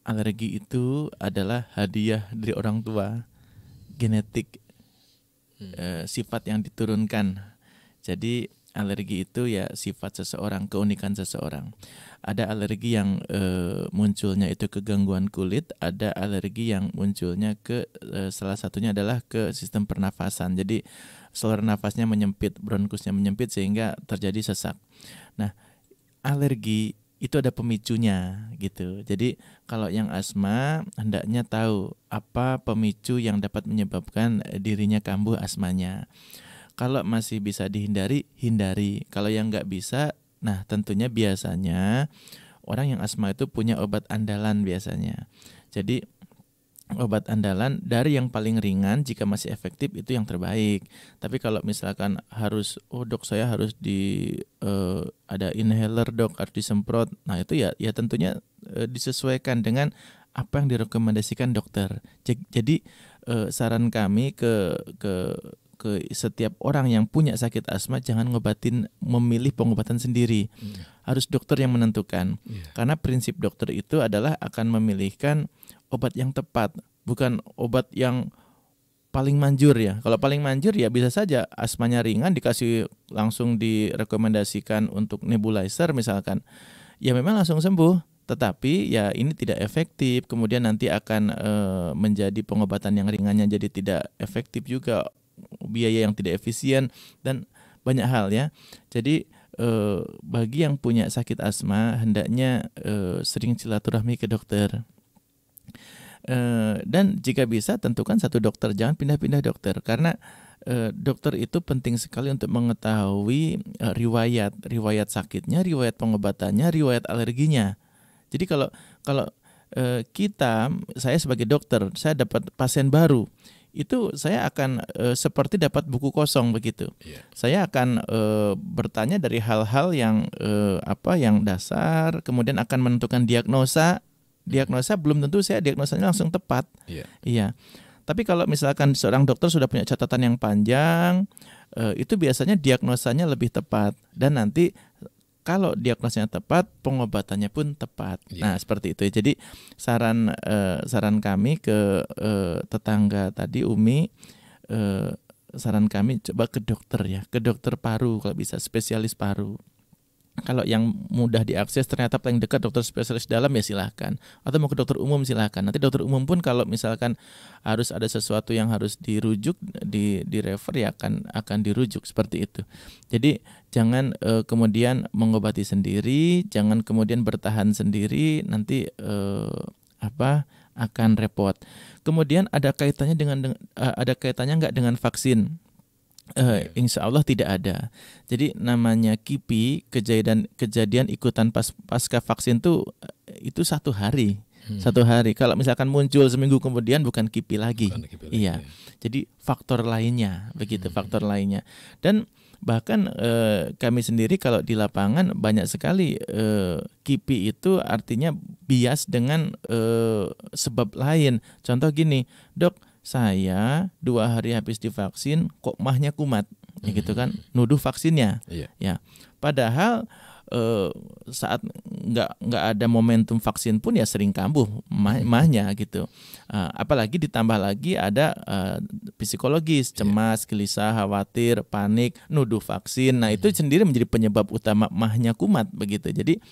Alergi itu adalah hadiah dari orang tua genetik uh, sifat yang diturunkan. Jadi alergi itu ya sifat seseorang, keunikan seseorang. Ada alergi yang e, munculnya itu ke gangguan kulit, ada alergi yang munculnya ke e, salah satunya adalah ke sistem pernafasan. Jadi saluran nafasnya menyempit, bronkusnya menyempit sehingga terjadi sesak. Nah, alergi itu ada pemicunya gitu. Jadi kalau yang asma hendaknya tahu apa pemicu yang dapat menyebabkan dirinya kambuh asmanya. Kalau masih bisa dihindari, hindari. Kalau yang nggak bisa, nah tentunya biasanya orang yang asma itu punya obat andalan biasanya. Jadi obat andalan dari yang paling ringan jika masih efektif itu yang terbaik. Tapi kalau misalkan harus oh dok saya harus di uh, ada inhaler dok harus disemprot. Nah, itu ya ya tentunya uh, disesuaikan dengan apa yang direkomendasikan dokter. Jadi uh, saran kami ke ke ke setiap orang yang punya sakit asma jangan ngobatin memilih pengobatan sendiri. Yeah. Harus dokter yang menentukan. Yeah. Karena prinsip dokter itu adalah akan memilihkan obat yang tepat, bukan obat yang paling manjur ya. Kalau paling manjur ya bisa saja asmanya ringan dikasih langsung direkomendasikan untuk nebulizer misalkan. Ya memang langsung sembuh, tetapi ya ini tidak efektif. Kemudian nanti akan e, menjadi pengobatan yang ringannya jadi tidak efektif juga biaya yang tidak efisien dan banyak hal ya. Jadi eh, bagi yang punya sakit asma hendaknya eh, sering silaturahmi ke dokter. Eh, dan jika bisa tentukan satu dokter, jangan pindah-pindah dokter karena eh, dokter itu penting sekali untuk mengetahui eh, riwayat, riwayat sakitnya, riwayat pengobatannya, riwayat alerginya. Jadi kalau kalau eh, kita, saya sebagai dokter, saya dapat pasien baru, itu saya akan e, seperti dapat buku kosong begitu. Yeah. Saya akan e, bertanya dari hal-hal yang e, apa yang dasar, kemudian akan menentukan diagnosa. Diagnosa belum tentu saya diagnosanya langsung tepat. Yeah. Iya. Tapi kalau misalkan seorang dokter sudah punya catatan yang panjang, e, itu biasanya diagnosanya lebih tepat dan nanti kalau diagnosanya tepat, pengobatannya pun tepat. Yeah. Nah, seperti itu. Jadi saran eh, saran kami ke eh, tetangga tadi Umi eh, saran kami coba ke dokter ya, ke dokter paru kalau bisa spesialis paru kalau yang mudah diakses ternyata paling dekat dokter spesialis dalam ya silahkan. Atau mau ke dokter umum silahkan. Nanti dokter umum pun kalau misalkan harus ada sesuatu yang harus dirujuk di di refer ya akan akan dirujuk seperti itu. Jadi jangan uh, kemudian mengobati sendiri jangan kemudian bertahan sendiri nanti uh, apa akan repot. Kemudian ada kaitannya dengan uh, ada kaitannya nggak dengan vaksin Uh, insya Allah tidak ada. Jadi namanya KIPI kejadian kejadian ikutan pas pasca vaksin tuh eh, itu satu hari, hmm. satu hari. Kalau misalkan muncul seminggu kemudian bukan KIPI lagi. Bukan KIPI lagi. Iya. Jadi faktor lainnya begitu, hmm. faktor lainnya. Dan bahkan eh, kami sendiri kalau di lapangan banyak sekali eh, KIPI itu artinya bias dengan eh, sebab lain. Contoh gini, dok saya dua hari habis divaksin kok mahnya kumat ya gitu kan hmm. nuduh vaksinnya iya. ya padahal eh, saat nggak nggak ada momentum vaksin pun ya sering kambuh mah, hmm. mahnya gitu uh, apalagi ditambah lagi ada uh, psikologis iya. cemas gelisah khawatir panik nuduh vaksin nah itu hmm. sendiri menjadi penyebab utama mahnya kumat begitu jadi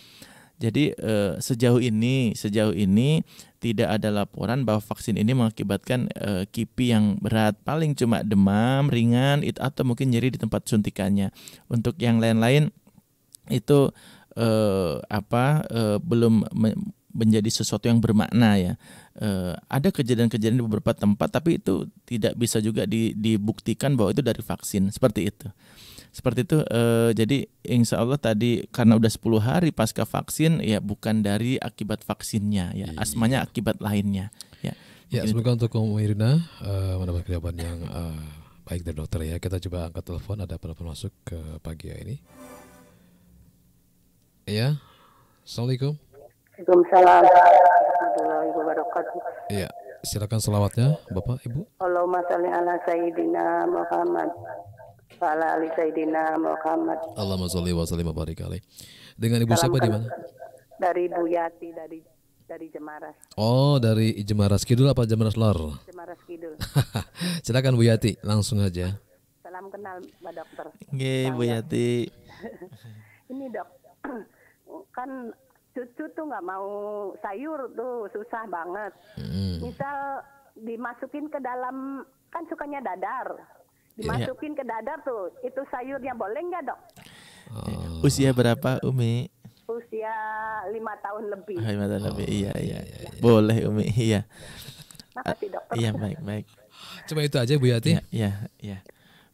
Jadi eh, sejauh ini sejauh ini tidak ada laporan bahwa vaksin ini mengakibatkan eh, kipi yang berat, paling cuma demam ringan it, atau mungkin nyeri di tempat suntikannya. Untuk yang lain-lain itu eh, apa eh, belum me- menjadi sesuatu yang bermakna ya. Eh, ada kejadian-kejadian di beberapa tempat tapi itu tidak bisa juga di- dibuktikan bahwa itu dari vaksin seperti itu. Seperti itu eh, jadi insya Allah tadi karena udah 10 hari pasca vaksin ya bukan dari akibat vaksinnya ya
Iya.
asmanya akibat lainnya ya.
Ya,
Mungkin
semoga untuk Om Irina eh, mendapat jawaban yang eh, baik dari dokter ya. Kita coba angkat telepon ada penelpon masuk ke pagi ini. Iya. Assalamualaikum.
Waalaikumsalam warahmatullahi wabarakatuh.
Iya. Silakan selawatnya Bapak Ibu.
Allahumma sholli ala sayyidina Muhammad ala ali sayyidina Muhammad.
Allahumma sholli wa sallim wa barik alaih. Dengan Ibu siapa di mana?
Dari Bu Yati dari dari Jemaras,
Oh, dari Jemaras Kidul apa Jemaras Lor?
Jemaras Kidul.
Silakan Bu Yati, langsung aja.
Salam kenal Mbak Dokter.
Oke, Bu Yati.
Ini dok, kan cucu tuh nggak mau sayur tuh susah banget.
Mm.
Misal dimasukin ke dalam kan sukanya dadar, dimasukin ke dadar tuh itu sayurnya boleh nggak dok?
Oh,
Usia berapa Umi?
Usia lima tahun lebih.
Ah, lima tahun lebih. Iya, iya. Boleh Umi. Iya.
Makasih dokter.
Iya, baik, baik.
Cuma itu aja Bu Yati.
Iya, iya, iya.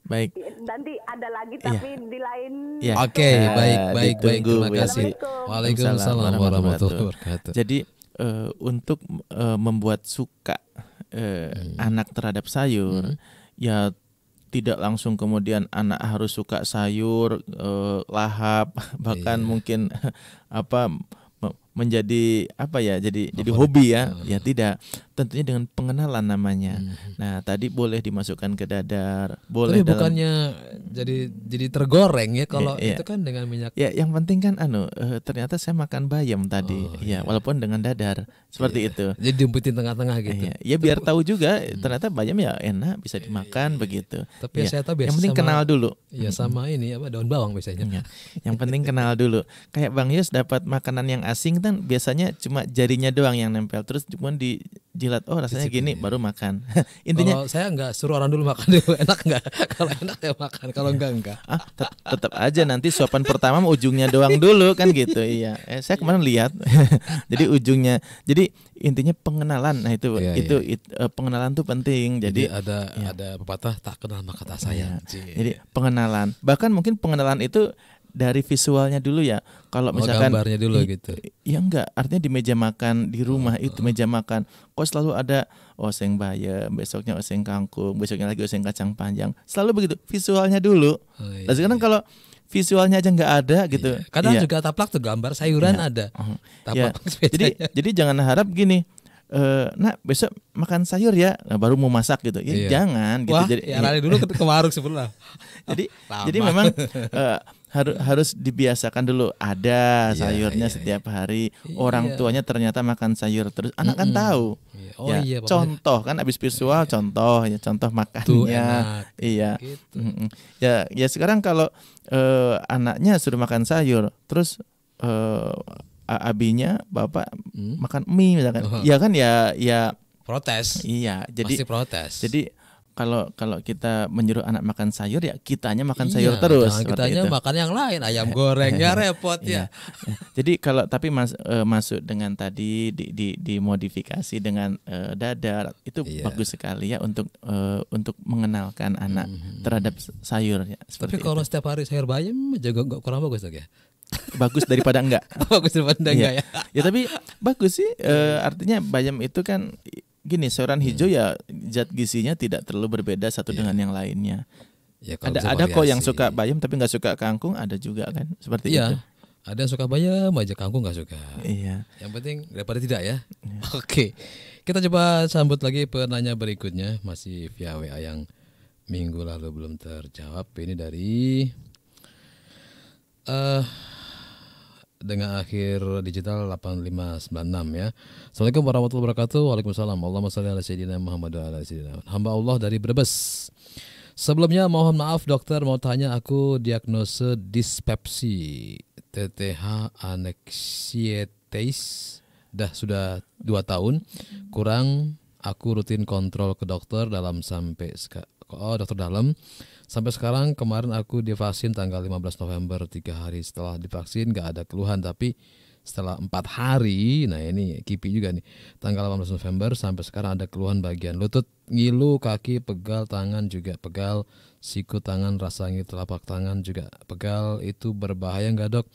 Baik.
Nanti ada lagi tapi di lain.
Iya.
Oke,
Ya,
baik, baik, baik.
ditunggu,
Terima kasih. Waalaikumsalam warahmatullahi wabarakatuh.
Jadi eh, untuk eh, membuat suka eh, anak terhadap sayur, ya tidak langsung kemudian anak harus suka sayur, eh, lahap, bahkan mungkin apa menjadi apa ya jadi jadi hobi ya ya tidak tentunya dengan pengenalan namanya nah tadi boleh dimasukkan ke dadar boleh
Tapi
dalam-
bukannya jadi jadi tergoreng ya kalau
Iya, iya.
itu kan dengan minyak.
Ya, yang penting kan anu eh, ternyata saya makan bayam tadi.
Oh,
ya, walaupun dengan dadar. Seperti itu.
Jadi diumpetin tengah-tengah gitu.
Ya, ya biar tahu juga ternyata bayam ya enak bisa dimakan begitu.
Tapi
Ya,
saya tahu biasa
yang penting
sama-
kenal dulu.
Iya sama ini apa daun bawang biasanya.
Ya, yang penting kenal dulu. Kayak Bang Yus dapat makanan yang asing kan biasanya cuma jarinya doang yang nempel terus cuma dijilat oh rasanya gini baru makan. Intinya
Kalau saya nggak suruh orang dulu makan dulu enak nggak? Kalau enak ya makan, kalau enggak enggak.
ah tet- tetap aja nanti suapan pertama ujungnya doang dulu kan gitu iya eh, saya kemarin lihat jadi ujungnya jadi intinya pengenalan nah itu
Iya,
itu it- eh, pengenalan tuh penting
Jadi,
jadi
ada ada pepatah tak kenal maka tak sayang.
Iya. Jadi pengenalan bahkan mungkin pengenalan itu dari visualnya dulu ya kalau
Oh,
misalkan
gambarnya dulu
i-
gitu.
ya enggak artinya di meja makan di rumah itu meja makan kok selalu ada oseng bayam besoknya oseng kangkung besoknya lagi oseng kacang panjang selalu begitu visualnya dulu
Oh, iya.
Nah sekarang kalau visualnya aja nggak ada gitu.
Kadang
Iya.
juga taplak tuh gambar sayuran ada.
Oh,
Taplak
ya.
sepedanya.
Jadi jadi jangan harap gini. Eh, nah besok makan sayur ya, nah, baru mau masak gitu. Ya
Iya.
jangan gitu.
Wah,
jadi
ya dulu ke, ke warung sebelah.
jadi jadi memang eh, harus harus dibiasakan dulu ada
Iya,
sayurnya
iya,
setiap hari. Orang
Iya.
tuanya ternyata makan sayur terus, anak kan tahu.
Iya. Oh
ya,
iya,
contoh kan abis visual contoh ya contoh makannya. Iya.
Gitu.
Ya, ya sekarang kalau eh, anaknya suruh makan sayur, terus a- abinya bapak
Hmm.
makan mie misalkan,
Oh.
ya kan ya ya
Protes.
iya. Jadi
Pasti protes.
jadi kalau kalau kita menyuruh anak makan sayur ya kitanya makan
Iya,
sayur terus. Seperti
kitanya
itu.
makan yang lain, ayam goreng ya repot
Iya.
ya.
Jadi kalau tapi mas, eh, masuk dengan tadi di, di, dimodifikasi dengan eh, dadar itu
Iya.
bagus sekali ya untuk eh, untuk mengenalkan anak terhadap sayur ya
Tapi kalau
itu.
setiap hari sayur bayam juga nggak kurang bagus tuh ya.
bagus daripada enggak.
bagus daripada
Iya.
enggak ya.
ya tapi bagus sih eh, artinya bayam itu kan gini sayuran hijau ya zat gizinya tidak terlalu berbeda satu dengan yang lainnya.
Ya, kalau
Ada ada kok yang suka bayam tapi nggak suka kangkung ada juga kan seperti itu.
Iya. Ada yang suka bayam aja kangkung nggak suka.
Iya.
Yang penting daripada tidak ya. Oke. Kita coba sambut lagi penanya berikutnya masih via WA yang minggu lalu belum terjawab. Ini dari eh dengan akhir digital 8596 ya. Assalamualaikum warahmatullahi wabarakatuh. Waalaikumsalam. Allahumma shalli ala sayyidina Muhammad wa ala sayyidina. Hamba Allah dari Brebes. Sebelumnya mohon maaf dokter mau tanya aku diagnose dispepsi TTH anexietis dah sudah dua tahun kurang aku rutin kontrol ke dokter dalam sampai oh dokter dalam sampai sekarang kemarin aku divaksin tanggal 15 November tiga hari setelah divaksin gak ada keluhan. Tapi setelah empat hari nah ini kipi juga nih tanggal 18 November sampai sekarang ada keluhan bagian lutut ngilu kaki pegal tangan juga pegal siku tangan rasa telapak tangan juga pegal. Itu berbahaya nggak dok?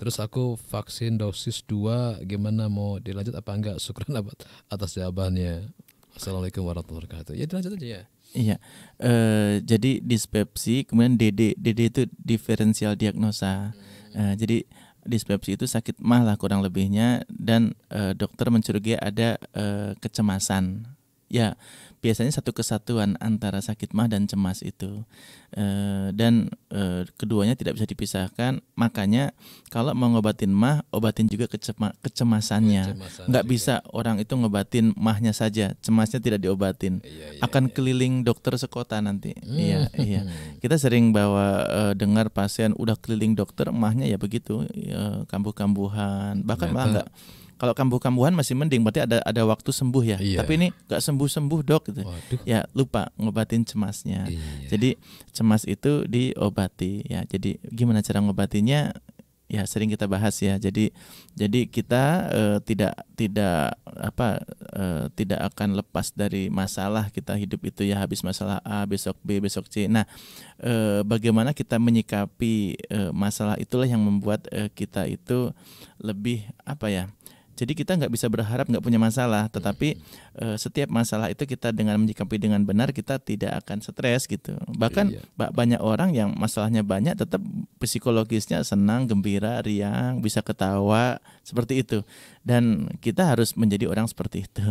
Terus aku vaksin dosis 2 gimana mau dilanjut apa enggak abat atas jawabannya. Assalamualaikum warahmatullahi wabarakatuh. Ya dilanjut aja ya
Iya, eh, jadi dispepsi, kemudian DD, DD itu diferensial diagnosa. Eh, jadi dispepsi itu sakit mah lah kurang lebihnya, dan eh, dokter mencurigai ada eh, kecemasan. Ya, biasanya satu kesatuan antara sakit mah dan cemas itu, Eh, dan eh, keduanya tidak bisa dipisahkan. Makanya kalau mau ngobatin mah, obatin juga kecema- kecemasannya.
Kecemasan
Nggak
juga.
bisa orang itu ngobatin mahnya saja, cemasnya tidak diobatin
Iya, iya,
akan
iya.
keliling dokter sekota nanti. Iya,
Hmm.
iya. Kita sering bawa eh, dengar pasien udah keliling dokter, emahnya ya begitu, eh, kambuh-kambuhan, bahkan malah enggak. Kalau kambuh-kambuhan masih mending, berarti ada ada waktu sembuh ya.
Iya.
Tapi ini nggak sembuh-sembuh dok gitu.
Waduh.
Ya lupa ngobatin cemasnya.
Iya.
Jadi cemas itu diobati ya. Jadi gimana cara ngobatinya? Ya sering kita bahas ya. Jadi jadi kita eh, tidak tidak apa eh, tidak akan lepas dari masalah kita hidup itu ya habis masalah A besok B besok C. Nah, eh, bagaimana kita menyikapi masalah itulah yang membuat kita itu lebih apa ya? Jadi kita nggak bisa berharap nggak punya masalah, tetapi eh, setiap masalah itu kita dengan menyikapi dengan benar kita tidak akan stres gitu. Bahkan
Iya.
ba- banyak orang yang masalahnya banyak tetap psikologisnya senang, gembira, riang, bisa ketawa seperti itu. Dan kita harus menjadi orang seperti itu.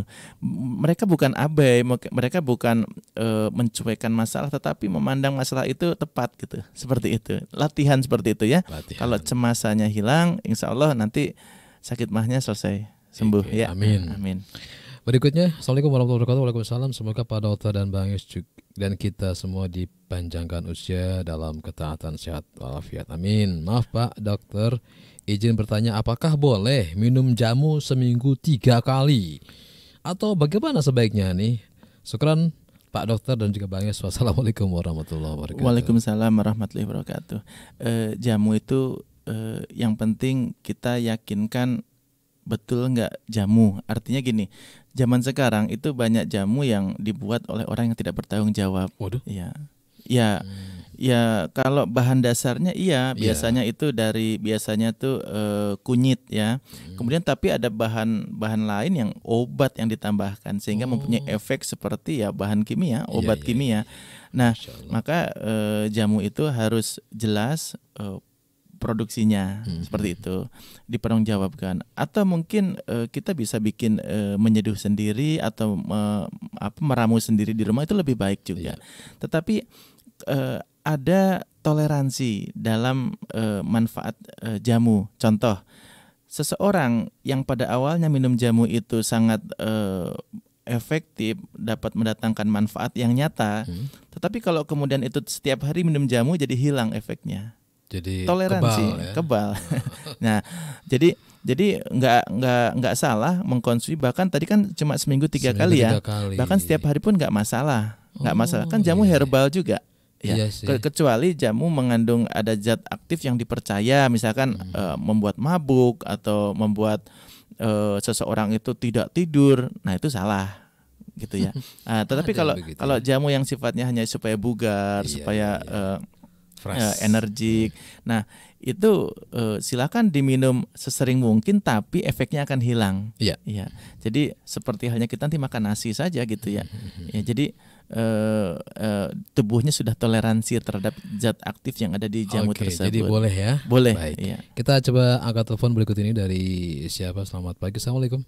Mereka bukan abai, mereka bukan eh, mencuekan masalah, tetapi memandang masalah itu tepat gitu. Seperti itu. Latihan seperti itu ya.
Latihan.
Kalau cemasannya hilang, insya Allah nanti sakit mahnya selesai sembuh
Oke,
ya.
amin.
Amin.
Berikutnya, Assalamualaikum warahmatullahi wabarakatuh. Waalaikumsalam. Semoga Pak Dokter dan Bang Yus dan kita semua dipanjangkan usia dalam ketaatan sehat walafiat. Amin. Maaf Pak Dokter, izin bertanya apakah boleh minum jamu seminggu tiga kali? Atau bagaimana sebaiknya nih? Syukran Pak Dokter dan juga Bang Yus. Wassalamualaikum warahmatullahi wabarakatuh.
Waalaikumsalam warahmatullahi wabarakatuh. Eh, jamu itu eh, yang penting kita yakinkan betul nggak jamu. Artinya gini, zaman sekarang itu banyak jamu yang dibuat oleh orang yang tidak bertanggung jawab.
Waduh.
Ya, ya, ya. Kalau bahan dasarnya iya,
Iya.
biasanya itu dari biasanya tuh eh, kunyit ya. Kemudian tapi ada bahan-bahan lain yang obat yang ditambahkan sehingga mempunyai efek seperti ya bahan kimia,
iya,
obat kimia. Nah,
Masya Allah.
maka eh, jamu itu harus jelas eh, produksinya seperti itu dipertanggungjawabkan atau mungkin eh, kita bisa bikin eh, menyeduh sendiri atau me- apa meramu sendiri di rumah itu lebih baik juga. Tetapi eh, ada toleransi dalam eh, manfaat eh, jamu. Contoh, seseorang yang pada awalnya minum jamu itu sangat eh, efektif, dapat mendatangkan manfaat yang nyata.
Hmm.
Tetapi kalau kemudian itu setiap hari minum jamu jadi hilang efeknya.
Jadi
Toleransi,
kebal ya.
kebal. nah, jadi jadi nggak nggak nggak salah mengkonsumsi bahkan tadi kan cuma seminggu tiga
Seminggu
kali ya.
tiga kali.
Bahkan setiap hari pun nggak masalah, nggak
Oh,
masalah. Kan jamu
iya.
herbal juga. Ya,
Iya sih.
Ke- kecuali jamu mengandung ada zat aktif yang dipercaya, misalkan
Hmm.
eh, membuat mabuk atau membuat eh, seseorang itu tidak tidur, nah itu salah gitu ya. Ah,
Ada
tetapi kalau kalau
ya.
jamu yang sifatnya hanya supaya bugar,
Iya,
supaya
iya, iya. Fresh.
eh, energik. Nah, itu eh, silakan diminum sesering mungkin tapi efeknya akan hilang.
Iya.
Iya. Jadi seperti halnya kita nanti makan nasi saja gitu ya.
Hmm,
ya jadi eh, eh, tubuhnya sudah toleransi terhadap zat aktif yang ada di jamu
Oke,
tersebut.
jadi boleh ya.
Boleh,
Baik.
iya.
Kita coba angkat telepon berikut ini dari siapa? Selamat pagi. Assalamualaikum.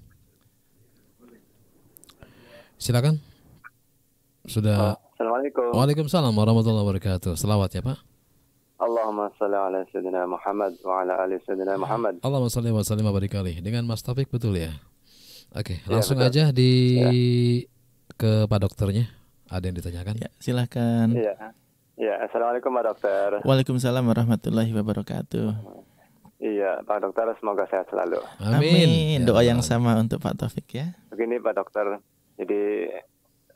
Silakan. Sudah.
Assalamualaikum.
Waalaikumsalam warahmatullahi wabarakatuh. Selawat ya Pak.
Allahumma salli ala Sayyidina Muhammad wa ala ali Sayyidina Muhammad.
Allahumma salli wa sallim wa barik alaih. Dengan Mas Taufik betul ya? Oke, langsung
betul.
aja di ke Pak Dokternya. Ada yang ditanyakan?
Ya, silakan.
Iya. Ya, assalamualaikum Pak Dokter.
Waalaikumsalam warahmatullahi wabarakatuh.
Iya, Pak Dokter semoga sehat selalu.
Amin.
Ya
Doa yang
Allah.
sama untuk Pak Taufik ya.
Begini Pak Dokter, jadi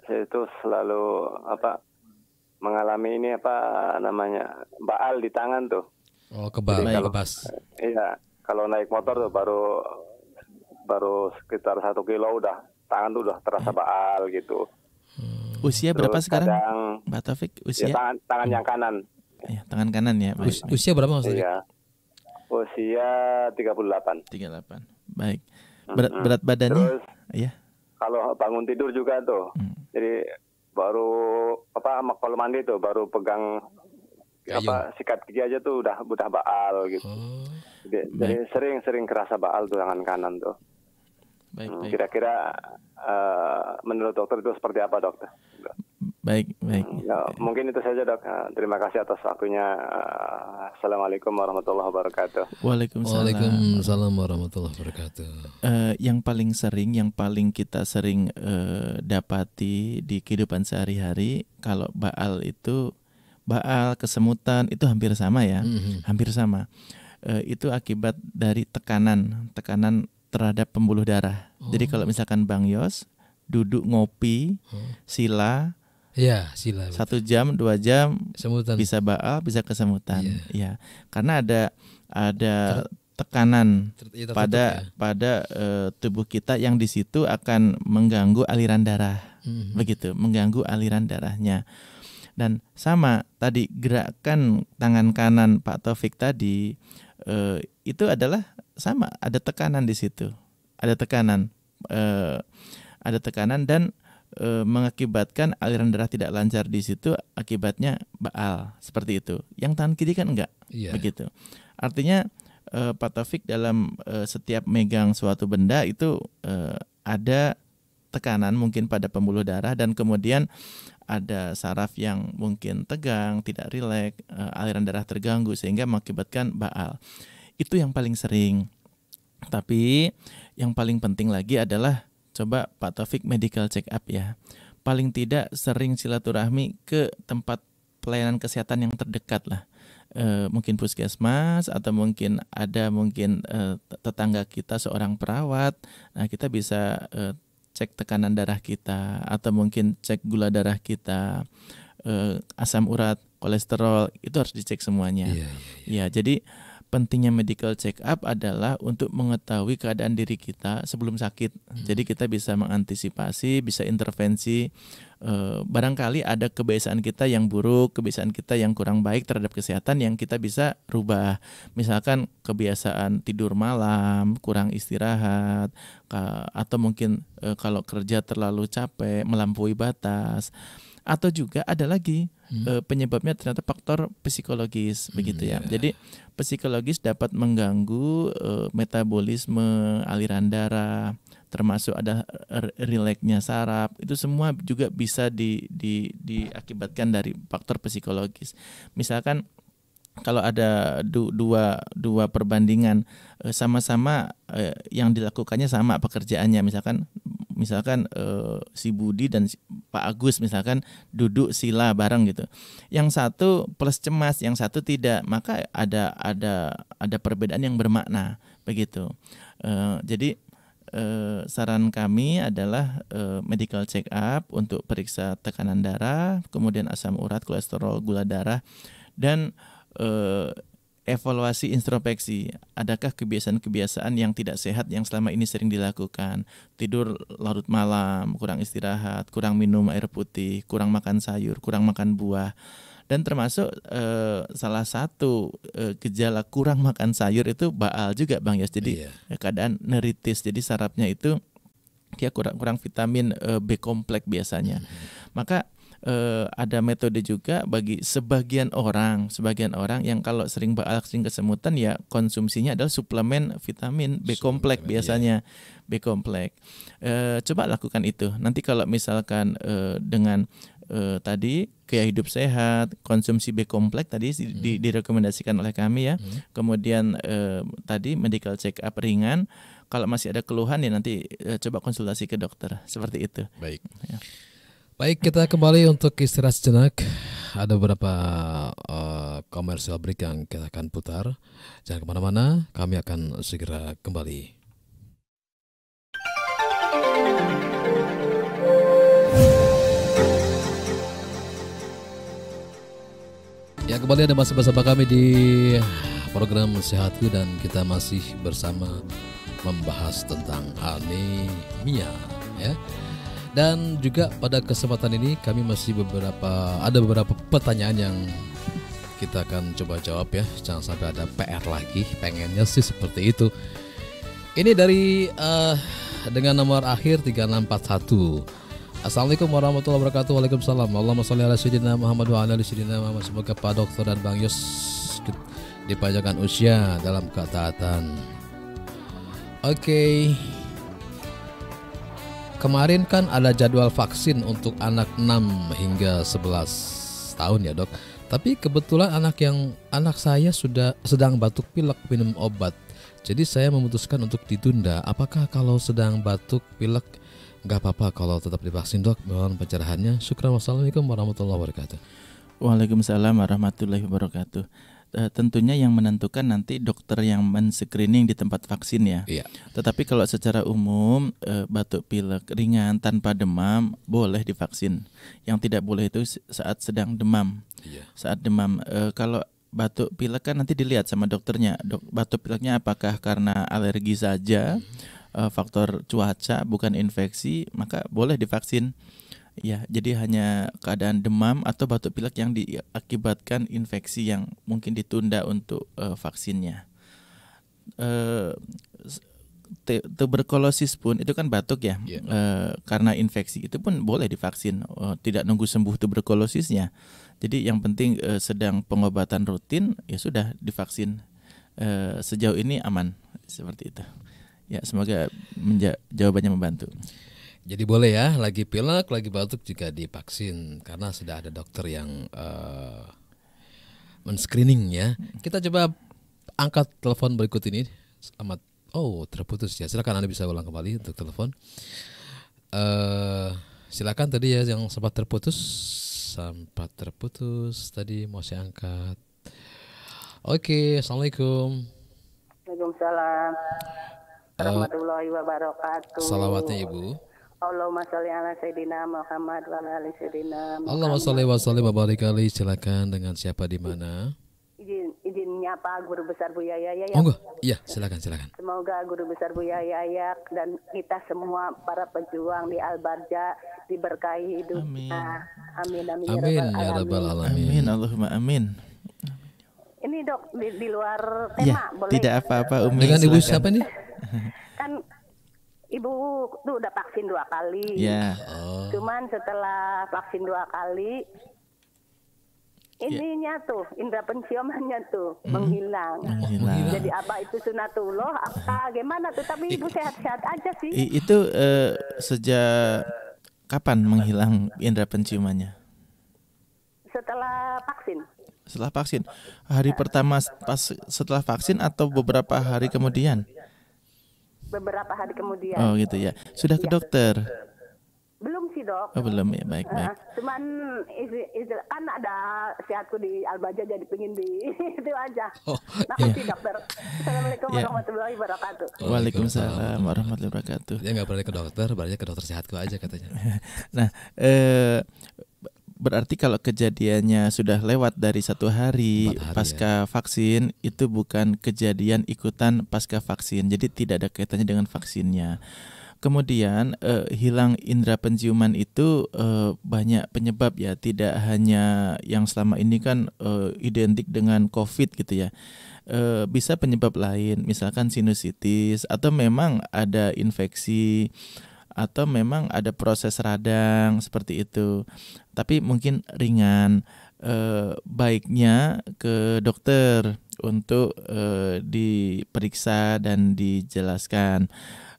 saya itu selalu apa mengalami ini apa namanya baal di tangan tuh.
Oh, kebal,
Baik.
kebas.
Iya, kalau naik motor tuh baru baru sekitar satu kilo udah tangan tuh udah terasa baal gitu.
Usia berapa
Terus
sekarang
Kadang
Pak Taufik?
ya,
Usia?
tangan tangan yang kanan.
Ya, tangan kanan ya. Baik,
Us-
baik.
usia berapa? Taufik?
Iya. Usia 38.
38. Baik. Berat, berat badannya?
Terus
Ya.
kalau bangun tidur juga tuh.
Hmm.
Jadi baru apa kalau mandi tuh baru pegang
Gayung.
apa sikat gigi aja tuh udah udah baal gitu.
Oh,
Jadi, jadi sering-sering kerasa baal tuh tangan kanan tuh.
Baik,
Hmm,
baik.
Kira-kira eh, menurut dokter itu seperti apa dokter?
Baik, baik.
Ya, mungkin itu saja dok. Terima kasih atas waktunya. Eh, Assalamualaikum warahmatullahi wabarakatuh.
Waalaikumsalam.
Waalaikumsalam warahmatullahi wabarakatuh.
Eh, yang paling sering, yang paling kita sering eh, dapati di kehidupan sehari-hari, kalau baal itu, baal, kesemutan itu hampir sama ya,
Mhm.
hampir sama. Eh, itu akibat dari tekanan, tekanan terhadap pembuluh darah. Jadi kalau misalkan Bang Yos duduk ngopi, sila
Ya, sila.
satu jam, dua jam
Semutan.
bisa baal, bisa kesemutan.
Iya.
Ya, karena ada ada tekanan
ya, tertutup
pada
ya.
pada eh, tubuh kita yang di situ akan mengganggu aliran darah
Mhm.
begitu mengganggu aliran darahnya dan sama tadi gerakan tangan kanan Pak Taufik tadi eh, itu adalah sama ada tekanan di situ ada tekanan eh, ada tekanan dan eh, mengakibatkan aliran darah tidak lancar di situ akibatnya baal seperti itu yang tangan kiri kan enggak
Iya.
begitu. Artinya eh, Pak Taufik dalam eh, setiap megang suatu benda itu eh, ada tekanan mungkin pada pembuluh darah dan kemudian ada saraf yang mungkin tegang, tidak rileks, eh, aliran darah terganggu sehingga mengakibatkan baal. Itu yang paling sering. Tapi yang paling penting lagi adalah coba Pak Taufik medical check up ya. Paling tidak sering silaturahmi ke tempat pelayanan kesehatan yang terdekat lah. Eh, mungkin puskesmas atau mungkin ada mungkin eh, tetangga kita seorang perawat. Nah, kita bisa eh, cek tekanan darah kita atau mungkin cek gula darah kita, eh, asam urat, kolesterol itu harus dicek semuanya.
Iya, iya.
Ya, jadi pentingnya medical check up adalah untuk mengetahui keadaan diri kita sebelum sakit. Jadi kita bisa mengantisipasi, bisa intervensi. Eh, barangkali ada kebiasaan kita yang buruk, kebiasaan kita yang kurang baik terhadap kesehatan yang kita bisa rubah. Misalkan kebiasaan tidur malam, kurang istirahat, atau mungkin eh, kalau kerja terlalu capek, melampaui batas. Atau juga ada lagi eh, penyebabnya ternyata faktor psikologis begitu ya. Jadi psikologis dapat mengganggu eh, metabolisme aliran darah, termasuk ada rileksnya saraf. Itu semua juga bisa di, di, diakibatkan dari faktor psikologis. Misalkan kalau ada du- dua dua perbandingan eh, sama-sama eh, yang dilakukannya sama pekerjaannya. Misalkan misalkan eh, si Budi dan Pak Agus misalkan duduk sila bareng gitu. Yang satu plus cemas yang satu tidak. Maka ada ada ada perbedaan yang bermakna begitu. Jadi saran kami adalah medical check up untuk periksa tekanan darah kemudian asam urat kolesterol gula darah dan eh, evaluasi introspeksi. Adakah kebiasaan-kebiasaan yang tidak sehat yang selama ini sering dilakukan? Tidur larut malam kurang istirahat kurang minum air putih kurang makan sayur kurang makan buah. Dan termasuk eh, salah satu eh, gejala kurang makan sayur itu baal juga bang Yas. Jadi
Iya.
eh, keadaan neritis. Jadi sarafnya itu dia kurang kurang vitamin eh, B kompleks biasanya. Maka eh, ada metode juga bagi sebagian orang, sebagian orang yang kalau sering baal, sering kesemutan ya konsumsinya adalah suplemen vitamin B kompleks
Suplemen,
biasanya B kompleks. Eh, coba lakukan itu. Nanti kalau misalkan eh, dengan eh, tadi gaya hidup sehat, konsumsi B kompleks tadi di- di- direkomendasikan oleh kami ya. Kemudian eh, tadi medical check up ringan. Kalau masih ada keluhan ya nanti eh, coba konsultasi ke dokter seperti itu.
Baik.
Ya.
Baik, kita kembali untuk istirahat sejenak. Ada beberapa uh, komersial break yang kita akan putar. Jangan ke mana-mana, kami akan segera kembali. Ya kembali ada masih bersama kami di program Sehatku dan kita masih bersama membahas tentang anemia ya. Dan juga pada kesempatan ini kami masih beberapa ada beberapa pertanyaan yang kita akan coba jawab ya. Jangan sampai ada PR lagi. Pengennya sih seperti itu. Ini dari uh, dengan nomor akhir 3641. Assalamualaikum warahmatullahi wabarakatuh. Waalaikumsalam. Allahumma sholli ala sayyidina Muhammad wa ala sayyidina Muhammad. Semoga Pak Dokter dan Bang Yos dipanjangkan usia dalam ketaatan. Oke. Okay. Kemarin kan ada jadwal vaksin untuk anak 6 hingga 11 tahun ya, Dok. Tapi kebetulan anak yang anak saya sudah sedang batuk pilek minum obat. Jadi saya memutuskan untuk ditunda. Apakah kalau sedang batuk pilek Gak apa-apa kalau tetap divaksin dok Mohon pencerahannya Syukran wassalamualaikum warahmatullahi wabarakatuh
Waalaikumsalam warahmatullahi wabarakatuh uh, Tentunya yang menentukan nanti dokter yang men-screening di tempat vaksin ya.
Iya.
Tetapi kalau secara umum uh, batuk pilek ringan tanpa demam boleh divaksin. Yang tidak boleh itu saat sedang demam.
Iya.
Saat demam uh, Kalau batuk pilek kan nanti dilihat sama dokternya. Dok, Batuk pileknya apakah karena alergi saja hmm. uh, faktor cuaca bukan infeksi maka boleh divaksin ya jadi hanya keadaan demam atau batuk pilek yang diakibatkan infeksi yang mungkin ditunda untuk uh, vaksinnya uh, tuberkulosis pun itu kan batuk ya yeah. uh, karena infeksi itu pun boleh divaksin uh, tidak nunggu sembuh tuberkulosisnya jadi yang penting uh, sedang pengobatan rutin ya sudah divaksin uh, sejauh ini aman seperti itu Ya, semoga jawabannya membantu.
Jadi boleh ya, lagi pilek, lagi batuk juga divaksin karena sudah ada dokter yang uh, men-screening ya. Kita coba angkat telepon berikut ini. Amat oh terputus ya. Silakan Anda bisa ulang kembali untuk telepon. Uh, silakan tadi ya yang sempat terputus, sempat terputus tadi mau saya angkat. Oke, assalamualaikum.
Waalaikumsalam warahmatullahi wabarakatuh.
Salawatnya Ibu.
Allahumma sholli ala sayyidina Muhammad wa ala sayyidina
Allahumma sholli wa sallim wa barik Silakan dengan siapa di mana?
Izin izinnya Pak Guru Besar Buya Yaya ya.
Oh enggak, iya silakan silakan.
Semoga Guru Besar Buya Yaya dan kita semua para pejuang di Al Barja diberkahi hidup.
Amin.
amin amin,
amin ya rabbal alamin.
Amin Allahumma amin.
Ini dok di, di luar tema
ya,
boleh?
Tidak apa-apa Umi.
Dengan ibu siapa nih?
kan ibu tuh udah vaksin dua kali.
Ya.
Oh.
Cuman setelah vaksin dua kali ininya yeah. tuh indera penciumannya tuh mm. menghilang.
menghilang.
Jadi apa itu sunatullah? Apa gimana tuh? Tapi ibu sehat-sehat aja sih.
I, itu uh, sejak kapan menghilang indera penciumannya?
Setelah vaksin.
Setelah vaksin. Hari pertama pas setelah vaksin atau beberapa hari kemudian?
Beberapa hari kemudian.
Oh gitu ya. Sudah ke ya. dokter?
Belum sih dok.
Oh belum ya baik baik. Uh,
cuman istri, istri, kan ada sehatku di Albaja jadi pengin di itu aja. Oh, Makasih iya. dokter. Assalamualaikum ya. warahmatullahi wabarakatuh.
Waalaikumsalam warahmatullahi wabarakatuh.
Dia nggak pernah ke dokter, berarti ke dokter sehatku aja katanya.
nah, eh, berarti kalau kejadiannya sudah lewat dari satu hari, hari pasca ya. vaksin itu bukan kejadian ikutan pasca vaksin, jadi tidak ada kaitannya dengan vaksinnya. Kemudian eh, hilang indera penciuman itu eh, banyak penyebab ya, tidak hanya yang selama ini kan eh, identik dengan COVID gitu ya. Eh, bisa penyebab lain, misalkan sinusitis atau memang ada infeksi atau memang ada proses radang seperti itu. Tapi mungkin ringan eh, baiknya ke dokter untuk eh, diperiksa dan dijelaskan.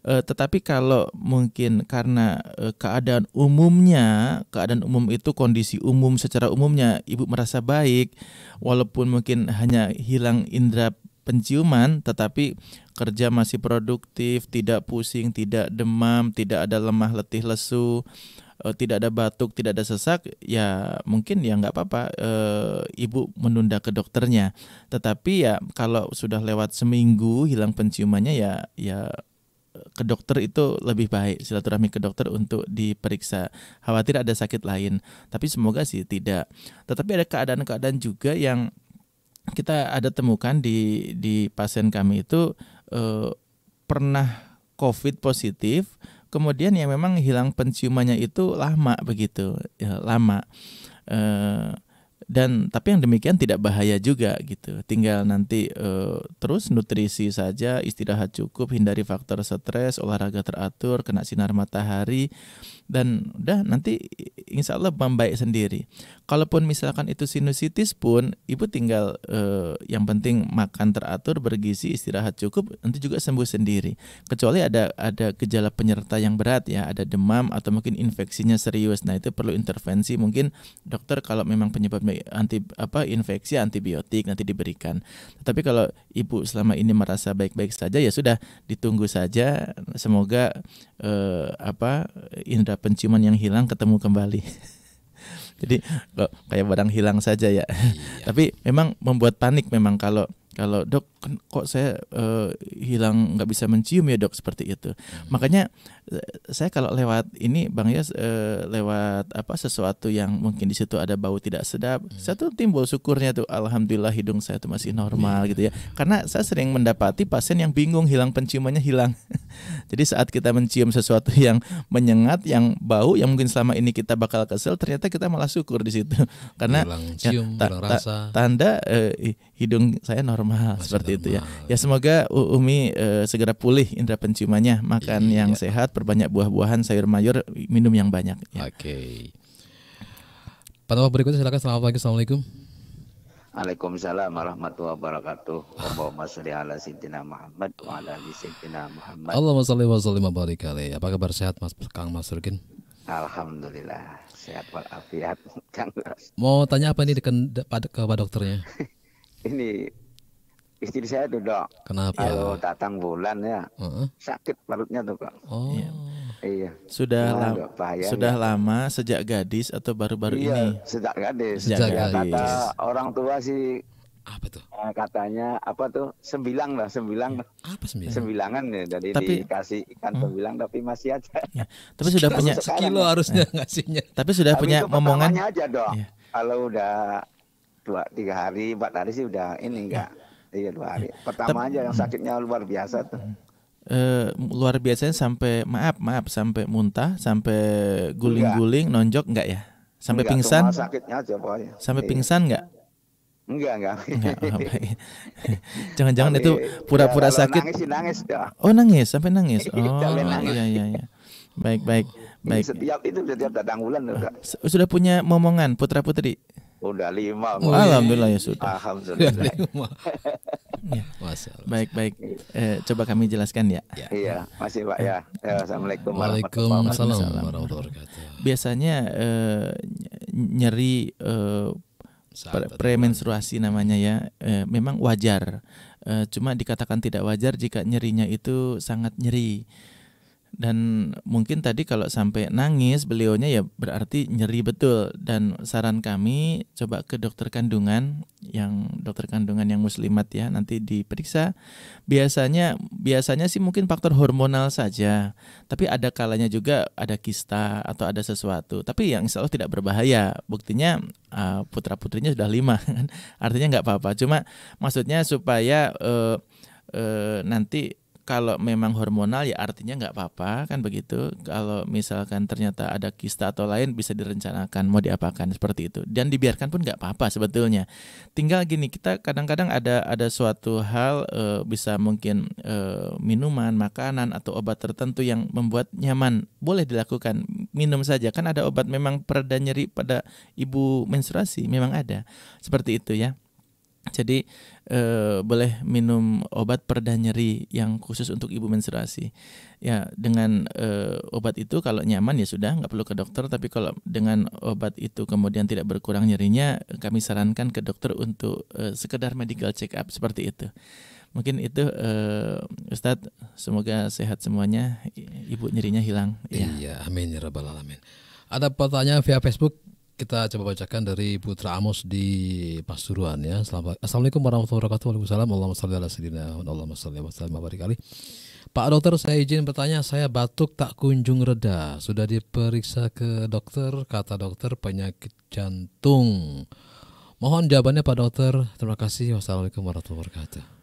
Eh, tetapi kalau mungkin karena eh, keadaan umumnya keadaan umum itu kondisi umum secara umumnya ibu merasa baik walaupun mungkin hanya hilang indera penciuman tetapi kerja masih produktif, tidak pusing, tidak demam, tidak ada lemah letih lesu, e, tidak ada batuk, tidak ada sesak, ya mungkin ya nggak apa-apa e, ibu menunda ke dokternya. Tetapi ya kalau sudah lewat seminggu hilang penciumannya ya ya ke dokter itu lebih baik silaturahmi ke dokter untuk diperiksa khawatir ada sakit lain tapi semoga sih tidak tetapi ada keadaan-keadaan juga yang kita ada temukan di di pasien kami itu eh, pernah covid positif kemudian yang memang hilang penciumannya itu lama begitu ya, lama. Eh, dan tapi yang demikian tidak bahaya juga gitu. Tinggal nanti uh, terus nutrisi saja istirahat cukup hindari faktor stres olahraga teratur kena sinar matahari dan udah nanti insya Allah membaik sendiri. Kalaupun misalkan itu sinusitis pun ibu tinggal uh, yang penting makan teratur bergizi istirahat cukup nanti juga sembuh sendiri. Kecuali ada ada gejala penyerta yang berat ya ada demam atau mungkin infeksinya serius. Nah itu perlu intervensi. Mungkin dokter kalau memang penyebabnya anti apa infeksi antibiotik nanti diberikan. Tapi kalau ibu selama ini merasa baik-baik saja ya sudah ditunggu saja semoga eh, apa indera penciuman yang hilang ketemu kembali. Jadi kok kayak barang hilang saja ya. Iya. Tapi memang membuat panik memang kalau kalau dok kan kok saya uh, hilang nggak bisa mencium ya dok seperti itu. Hmm. Makanya saya kalau lewat ini bang ya uh, lewat apa sesuatu yang mungkin di situ ada bau tidak sedap, hmm. saya tuh timbul syukurnya tuh alhamdulillah hidung saya tuh masih normal hmm. gitu ya. Karena saya sering mendapati pasien yang bingung hilang penciumannya hilang. Jadi saat kita mencium sesuatu yang menyengat, yang bau, yang mungkin selama ini kita bakal kesel, ternyata kita malah syukur di situ karena
ya, cium, ta ta
tanda uh, hidung saya normal masih seperti normal. itu ya. Ya semoga Umi uh, segera pulih indera penciumannya, makan iya. yang sehat perbanyak buah-buahan, sayur mayur, minum yang banyak.
Ya. Oke. Okay. Pada berikutnya silakan. Selamat pagi. Assalamualaikum.
Waalaikumsalam warahmatullahi wabarakatuh. Allahumma sholli ala sayyidina Muhammad wa ala ali sayyidina Muhammad.
Allahumma sholli wa sallim wa barik Apa kabar sehat Mas Kang Mas Rukin?
Alhamdulillah sehat walafiat Kang.
Mau tanya apa ini pada kepada dokternya?
ini istri saya tuh dok.
Kenapa?
Kalau datang bulan ya uh-huh. sakit perutnya tuh kok.
Oh.
Iya. iya.
Sudah nah, lama. Sudah ya. lama sejak gadis atau baru-baru
iya,
ini?
Sejak gadis.
Sejak
ya,
gadis.
Kata orang tua sih
apa tuh?
Eh, katanya apa tuh sembilang lah sembilang.
Apa sembilan?
Sembilangan ya dari tapi, dikasih ikan hmm. sembilang tapi masih aja.
Ya, tapi sudah punya
sekilo harusnya ngasihnya.
Tapi sudah tapi punya momongan.
aja dong. Ya. Kalau udah dua tiga hari empat hari sih udah ini enggak iya dua hari pertama aja yang sakitnya luar biasa tuh
Uh, luar biasanya sampai maaf maaf sampai muntah sampai guling-guling nonjok enggak ya sampai enggak, pingsan
sakitnya aja pokoknya
sampai iya. pingsan enggak
Enggak, enggak. Oh,
Jangan-jangan itu pura-pura ya, sakit.
Nangis, nangis dah.
Oh, nangis sampai nangis. Oh, iya iya iya. Baik, baik, baik.
Setiap itu setiap datang bulan
sudah. Sudah punya momongan putra-putri?
Udah lima.
Oh, Alhamdulillah ya sudah.
Alhamdulillah.
ya. Baik baik. Eh, coba kami jelaskan ya.
ya. Iya, masih Pak ya. ya Assalamualaikum
Waalaikumsalam warahmatullahi wabarakatuh.
Biasanya eh, nyeri eh, premenstruasi namanya ya, eh, memang wajar. Eh, cuma dikatakan tidak wajar jika nyerinya itu sangat nyeri dan mungkin tadi kalau sampai nangis beliaunya ya berarti nyeri betul. Dan saran kami coba ke dokter kandungan yang dokter kandungan yang muslimat ya nanti diperiksa. Biasanya biasanya sih mungkin faktor hormonal saja. Tapi ada kalanya juga ada kista atau ada sesuatu. Tapi yang insya Allah tidak berbahaya. Buktinya ah, putra putrinya sudah lima kan. Artinya nggak apa-apa. Cuma maksudnya supaya uh, uh, nanti kalau memang hormonal ya artinya nggak apa-apa kan begitu. Kalau misalkan ternyata ada kista atau lain bisa direncanakan mau diapakan seperti itu dan dibiarkan pun nggak apa-apa sebetulnya. Tinggal gini kita kadang-kadang ada ada suatu hal e, bisa mungkin e, minuman, makanan atau obat tertentu yang membuat nyaman boleh dilakukan minum saja kan ada obat memang pereda nyeri pada ibu menstruasi memang ada seperti itu ya. Jadi eh, boleh minum obat pereda nyeri yang khusus untuk ibu menstruasi. Ya dengan eh, obat itu kalau nyaman ya sudah nggak perlu ke dokter. Tapi kalau dengan obat itu kemudian tidak berkurang nyerinya, kami sarankan ke dokter untuk eh, sekedar medical check up seperti itu. Mungkin itu uh, Ustadz semoga sehat semuanya ibu nyerinya hilang.
Iya, ya amin ya rabbal alamin. Ada pertanyaan via Facebook kita coba bacakan dari Putra Amos di Pasuruan ya. Assalamualaikum warahmatullahi wabarakatuh. Waalaikumsalam. Allahumma shalli ala sayyidina Allahumma shalli wa sallam kali. Pak dokter, saya izin bertanya, saya batuk tak kunjung reda. Sudah diperiksa ke dokter, kata dokter penyakit jantung. Mohon jawabannya Pak dokter. Terima kasih. Wassalamualaikum warahmatullahi wabarakatuh.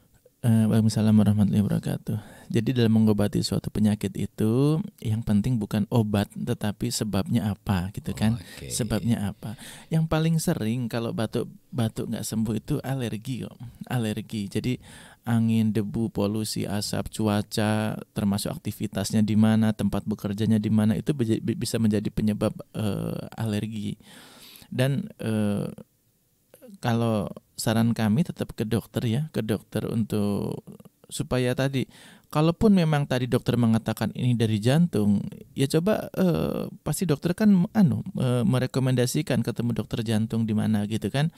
Uh, Waalaikumsalam warahmatullahi wabarakatuh. Jadi dalam mengobati suatu penyakit itu yang penting bukan obat tetapi sebabnya apa gitu kan? Okay. Sebabnya apa? Yang paling sering kalau batuk batuk nggak sembuh itu alergi kok. Alergi. Jadi angin, debu, polusi, asap, cuaca, termasuk aktivitasnya di mana, tempat bekerjanya di mana itu bisa menjadi penyebab uh, alergi. Dan uh, kalau saran kami tetap ke dokter ya, ke dokter untuk supaya tadi kalaupun memang tadi dokter mengatakan ini dari jantung, ya coba eh, pasti dokter kan anu eh, merekomendasikan ketemu dokter jantung di mana gitu kan.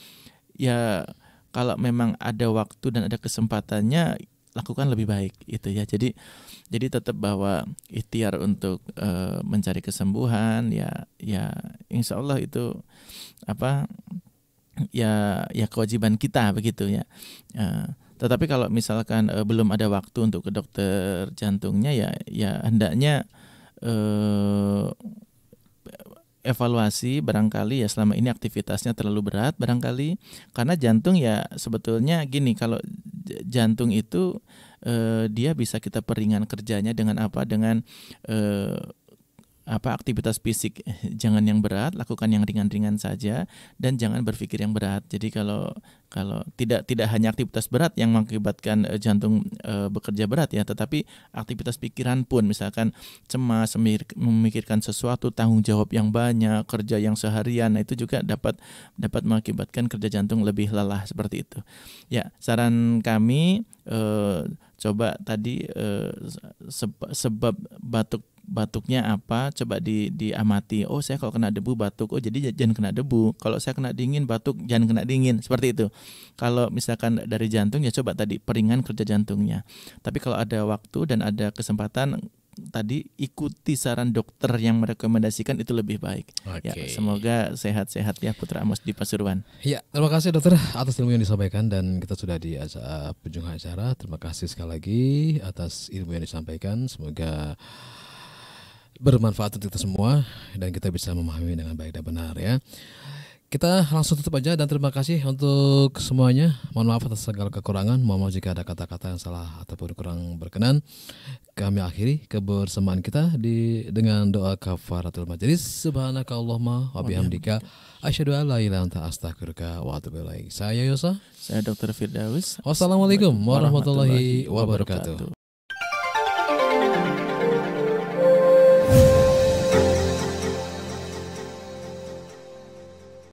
Ya kalau memang ada waktu dan ada kesempatannya lakukan lebih baik itu ya jadi jadi tetap bahwa ikhtiar untuk uh, mencari kesembuhan ya ya insya Allah itu apa ya ya kewajiban kita begitu ya. Uh, tetapi kalau misalkan uh, belum ada waktu untuk ke dokter jantungnya ya ya hendaknya uh, evaluasi barangkali ya selama ini aktivitasnya terlalu berat barangkali karena jantung ya sebetulnya gini kalau jantung itu uh, dia bisa kita peringan kerjanya dengan apa dengan uh, apa aktivitas fisik jangan yang berat lakukan yang ringan-ringan saja dan jangan berpikir yang berat. Jadi kalau kalau tidak tidak hanya aktivitas berat yang mengakibatkan uh, jantung uh, bekerja berat ya tetapi aktivitas pikiran pun. Misalkan cemas memikirkan sesuatu tanggung jawab yang banyak kerja yang seharian nah itu juga dapat dapat mengakibatkan kerja jantung lebih lelah seperti itu. Ya saran kami uh, coba tadi sebab batuk batuknya apa coba di diamati oh saya kalau kena debu batuk oh jadi jangan kena debu kalau saya kena dingin batuk jangan kena dingin seperti itu kalau misalkan dari jantung ya coba tadi peringan kerja jantungnya tapi kalau ada waktu dan ada kesempatan tadi ikuti saran dokter yang merekomendasikan itu lebih baik. Okay. Ya, semoga sehat-sehat ya Putra Amos di Pasuruan.
Ya, terima kasih dokter atas ilmu yang disampaikan dan kita sudah di acara penjung acara. Terima kasih sekali lagi atas ilmu yang disampaikan. Semoga bermanfaat untuk kita semua dan kita bisa memahami dengan baik dan benar ya. Kita langsung tutup aja dan terima kasih untuk semuanya. Mohon maaf atas segala kekurangan. Mohon maaf jika ada kata-kata yang salah ataupun kurang berkenan. Kami akhiri kebersamaan kita di dengan doa kafaratul majelis. Subhanakallahumma wa bihamdika asyhadu an la ilaha illa astaghfiruka wa atubu ilaik. Saya Yosa,
saya Dr. Firdaus.
Wassalamualaikum warahmatullahi wabarakatuh.